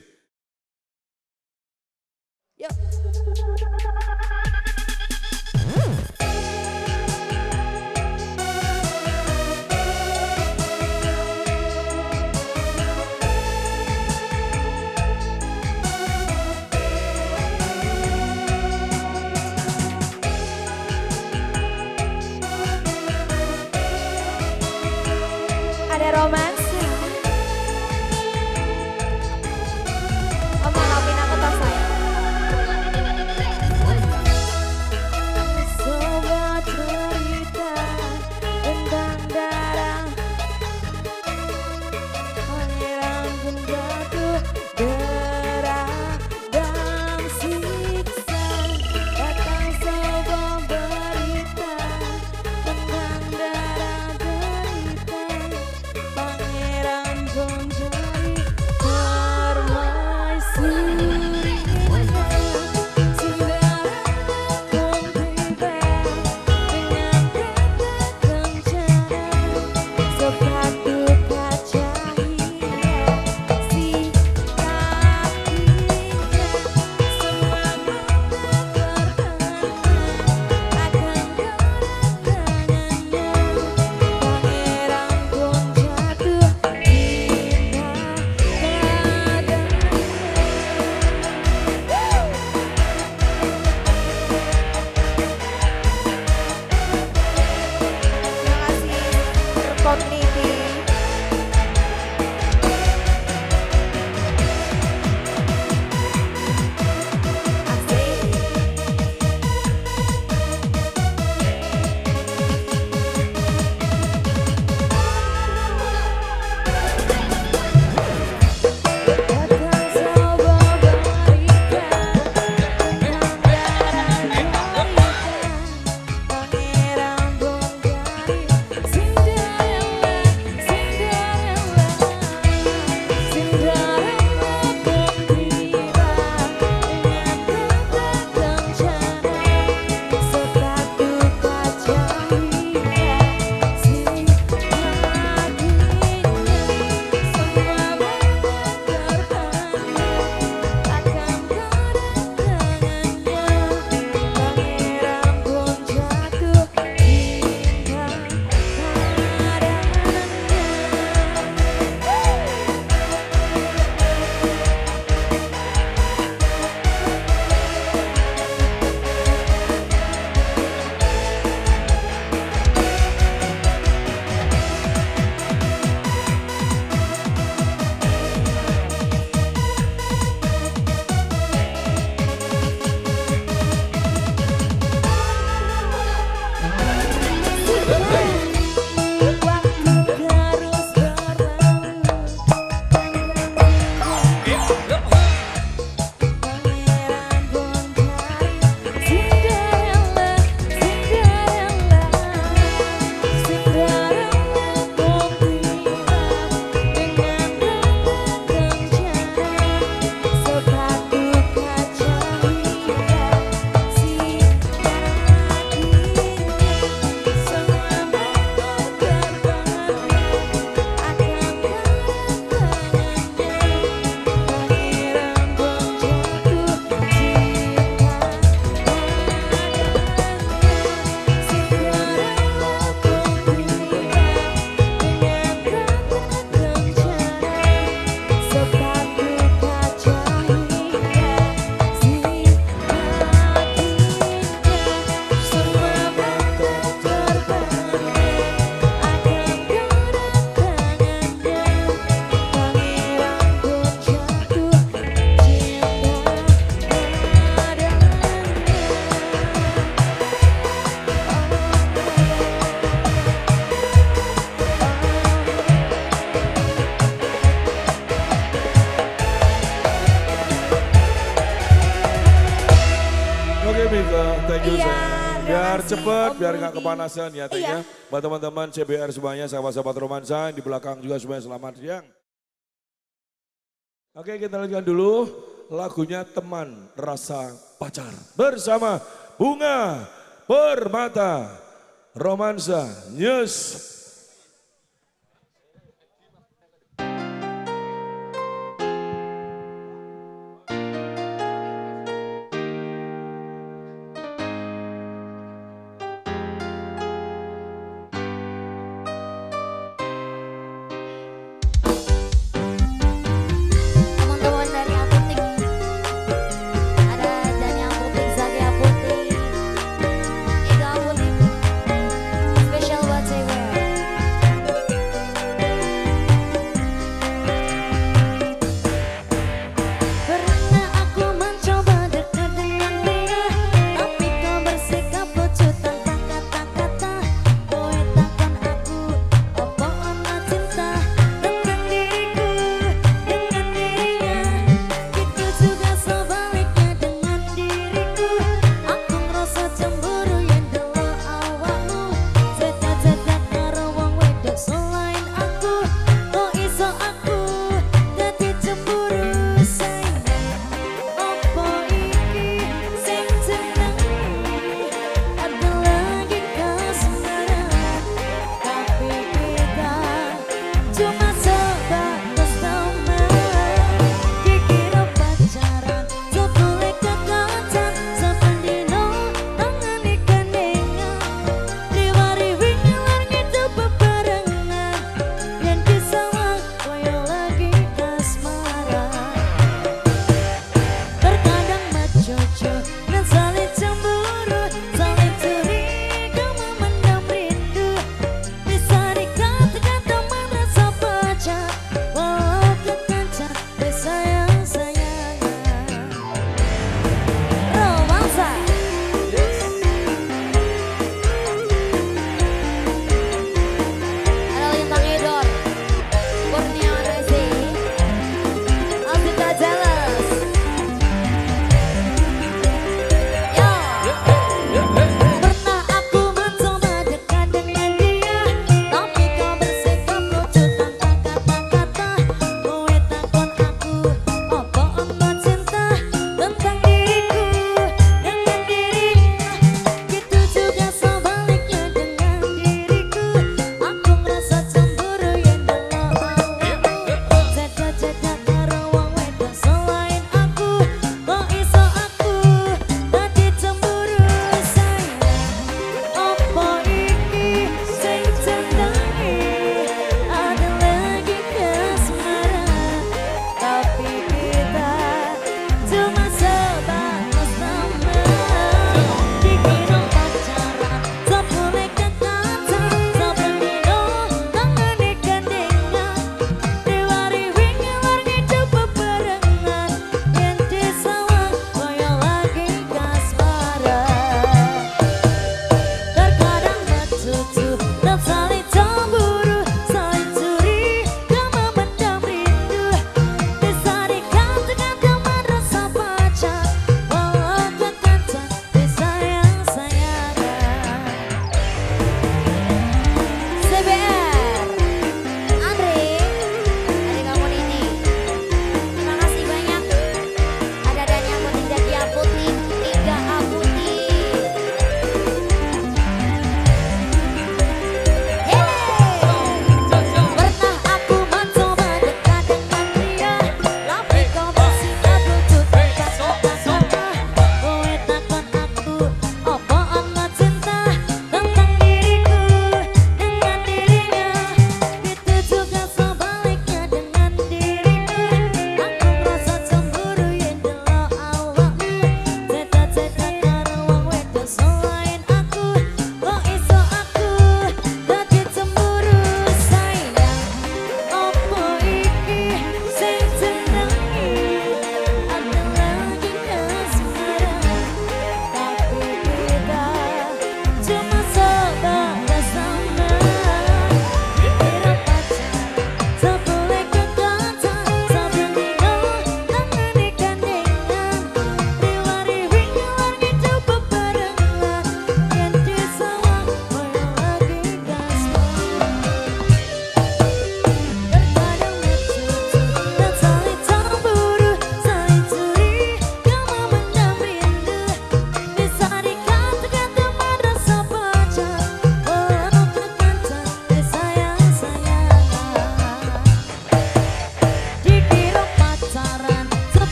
Kepanasan ya tehnya. Iya. Buat teman-teman CBR semuanya, sahabat-sahabat romansa di belakang juga semuanya selamat siang. Oke kita lanjutkan dulu lagunya Teman Rasa Pacar. Bersama Bunga Permata Romansa News.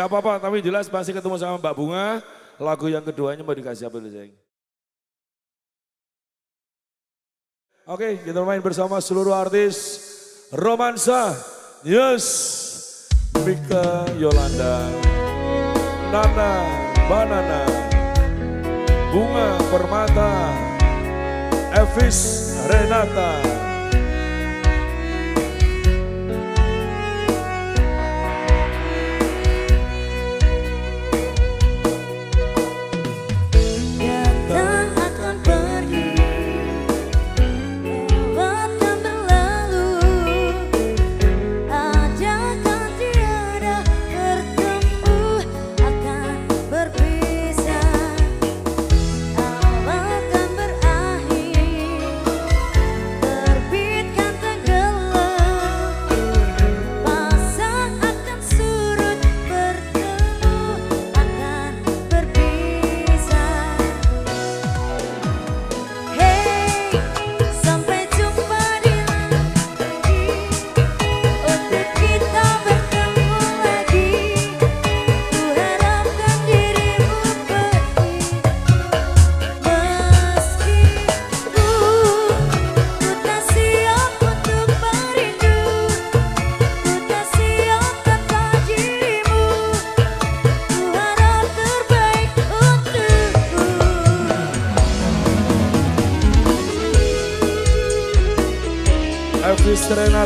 Gak apa-apa, tapi jelas masih ketemu sama Mbak Bunga. Lagu yang keduanya mau dikasih apa dulu sayang? Oke, kita main bersama seluruh artis Romansa. Yes, Mika Yolanda, Nana Banana, Bunga Permata, Evis Renata.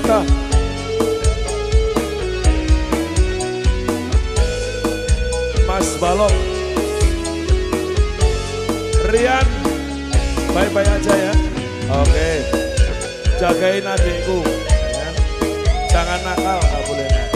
Renata. Mas Balok. Rian. Bye-bye aja ya. Oke. Jagain adikku. ya. Jangan nakal, nggak boleh nakal.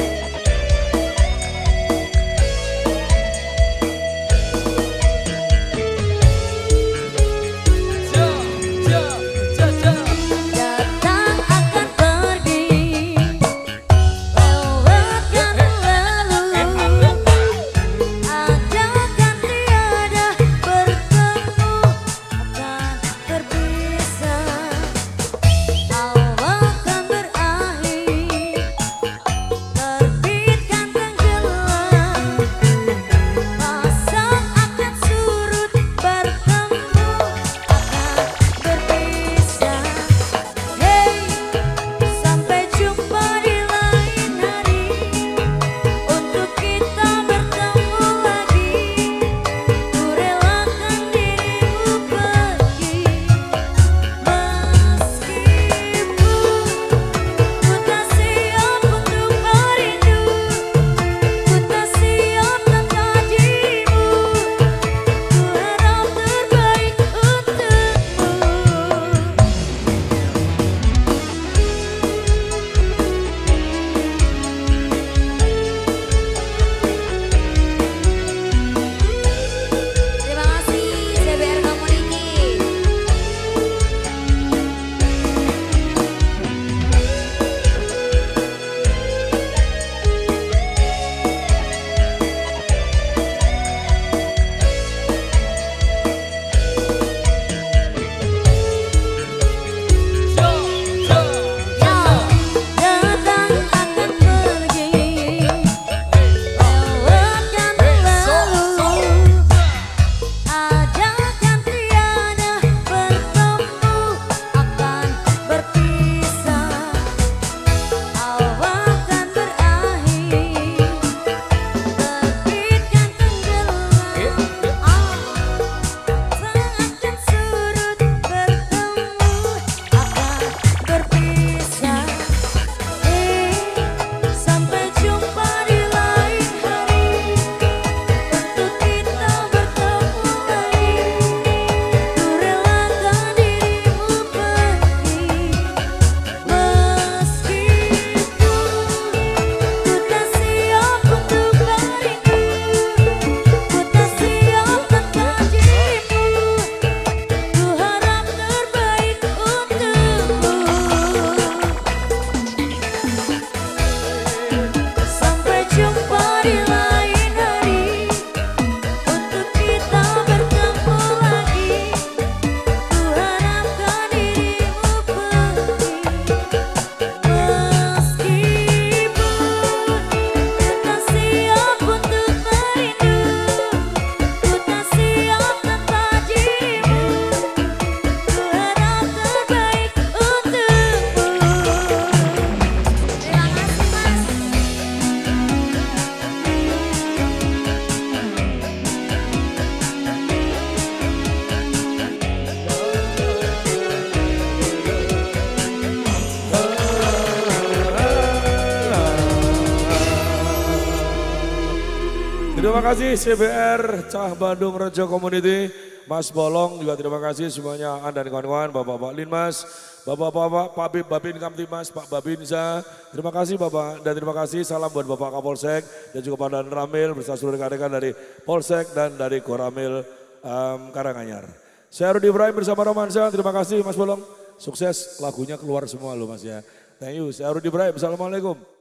Kasih CBR Cah Bandung Rejo Community, Mas Bolong juga terima kasih semuanya Anda dan kawan-kawan, Bapak-Bapak Linmas, Bapak-Bapak Pak Bib, Babin Kamtimas, Pak Babinza. Terima kasih Bapak dan terima kasih salam buat Bapak Kapolsek dan juga Pak Dan Ramil bersama seluruh rekan-rekan dari Polsek dan dari Koramil em, Karanganyar. Saya Rudi Ibrahim bersama Romansa, terima kasih Mas Bolong. Sukses lagunya keluar semua loh Mas ya. Thank you, saya Rudi Ibrahim, Assalamualaikum.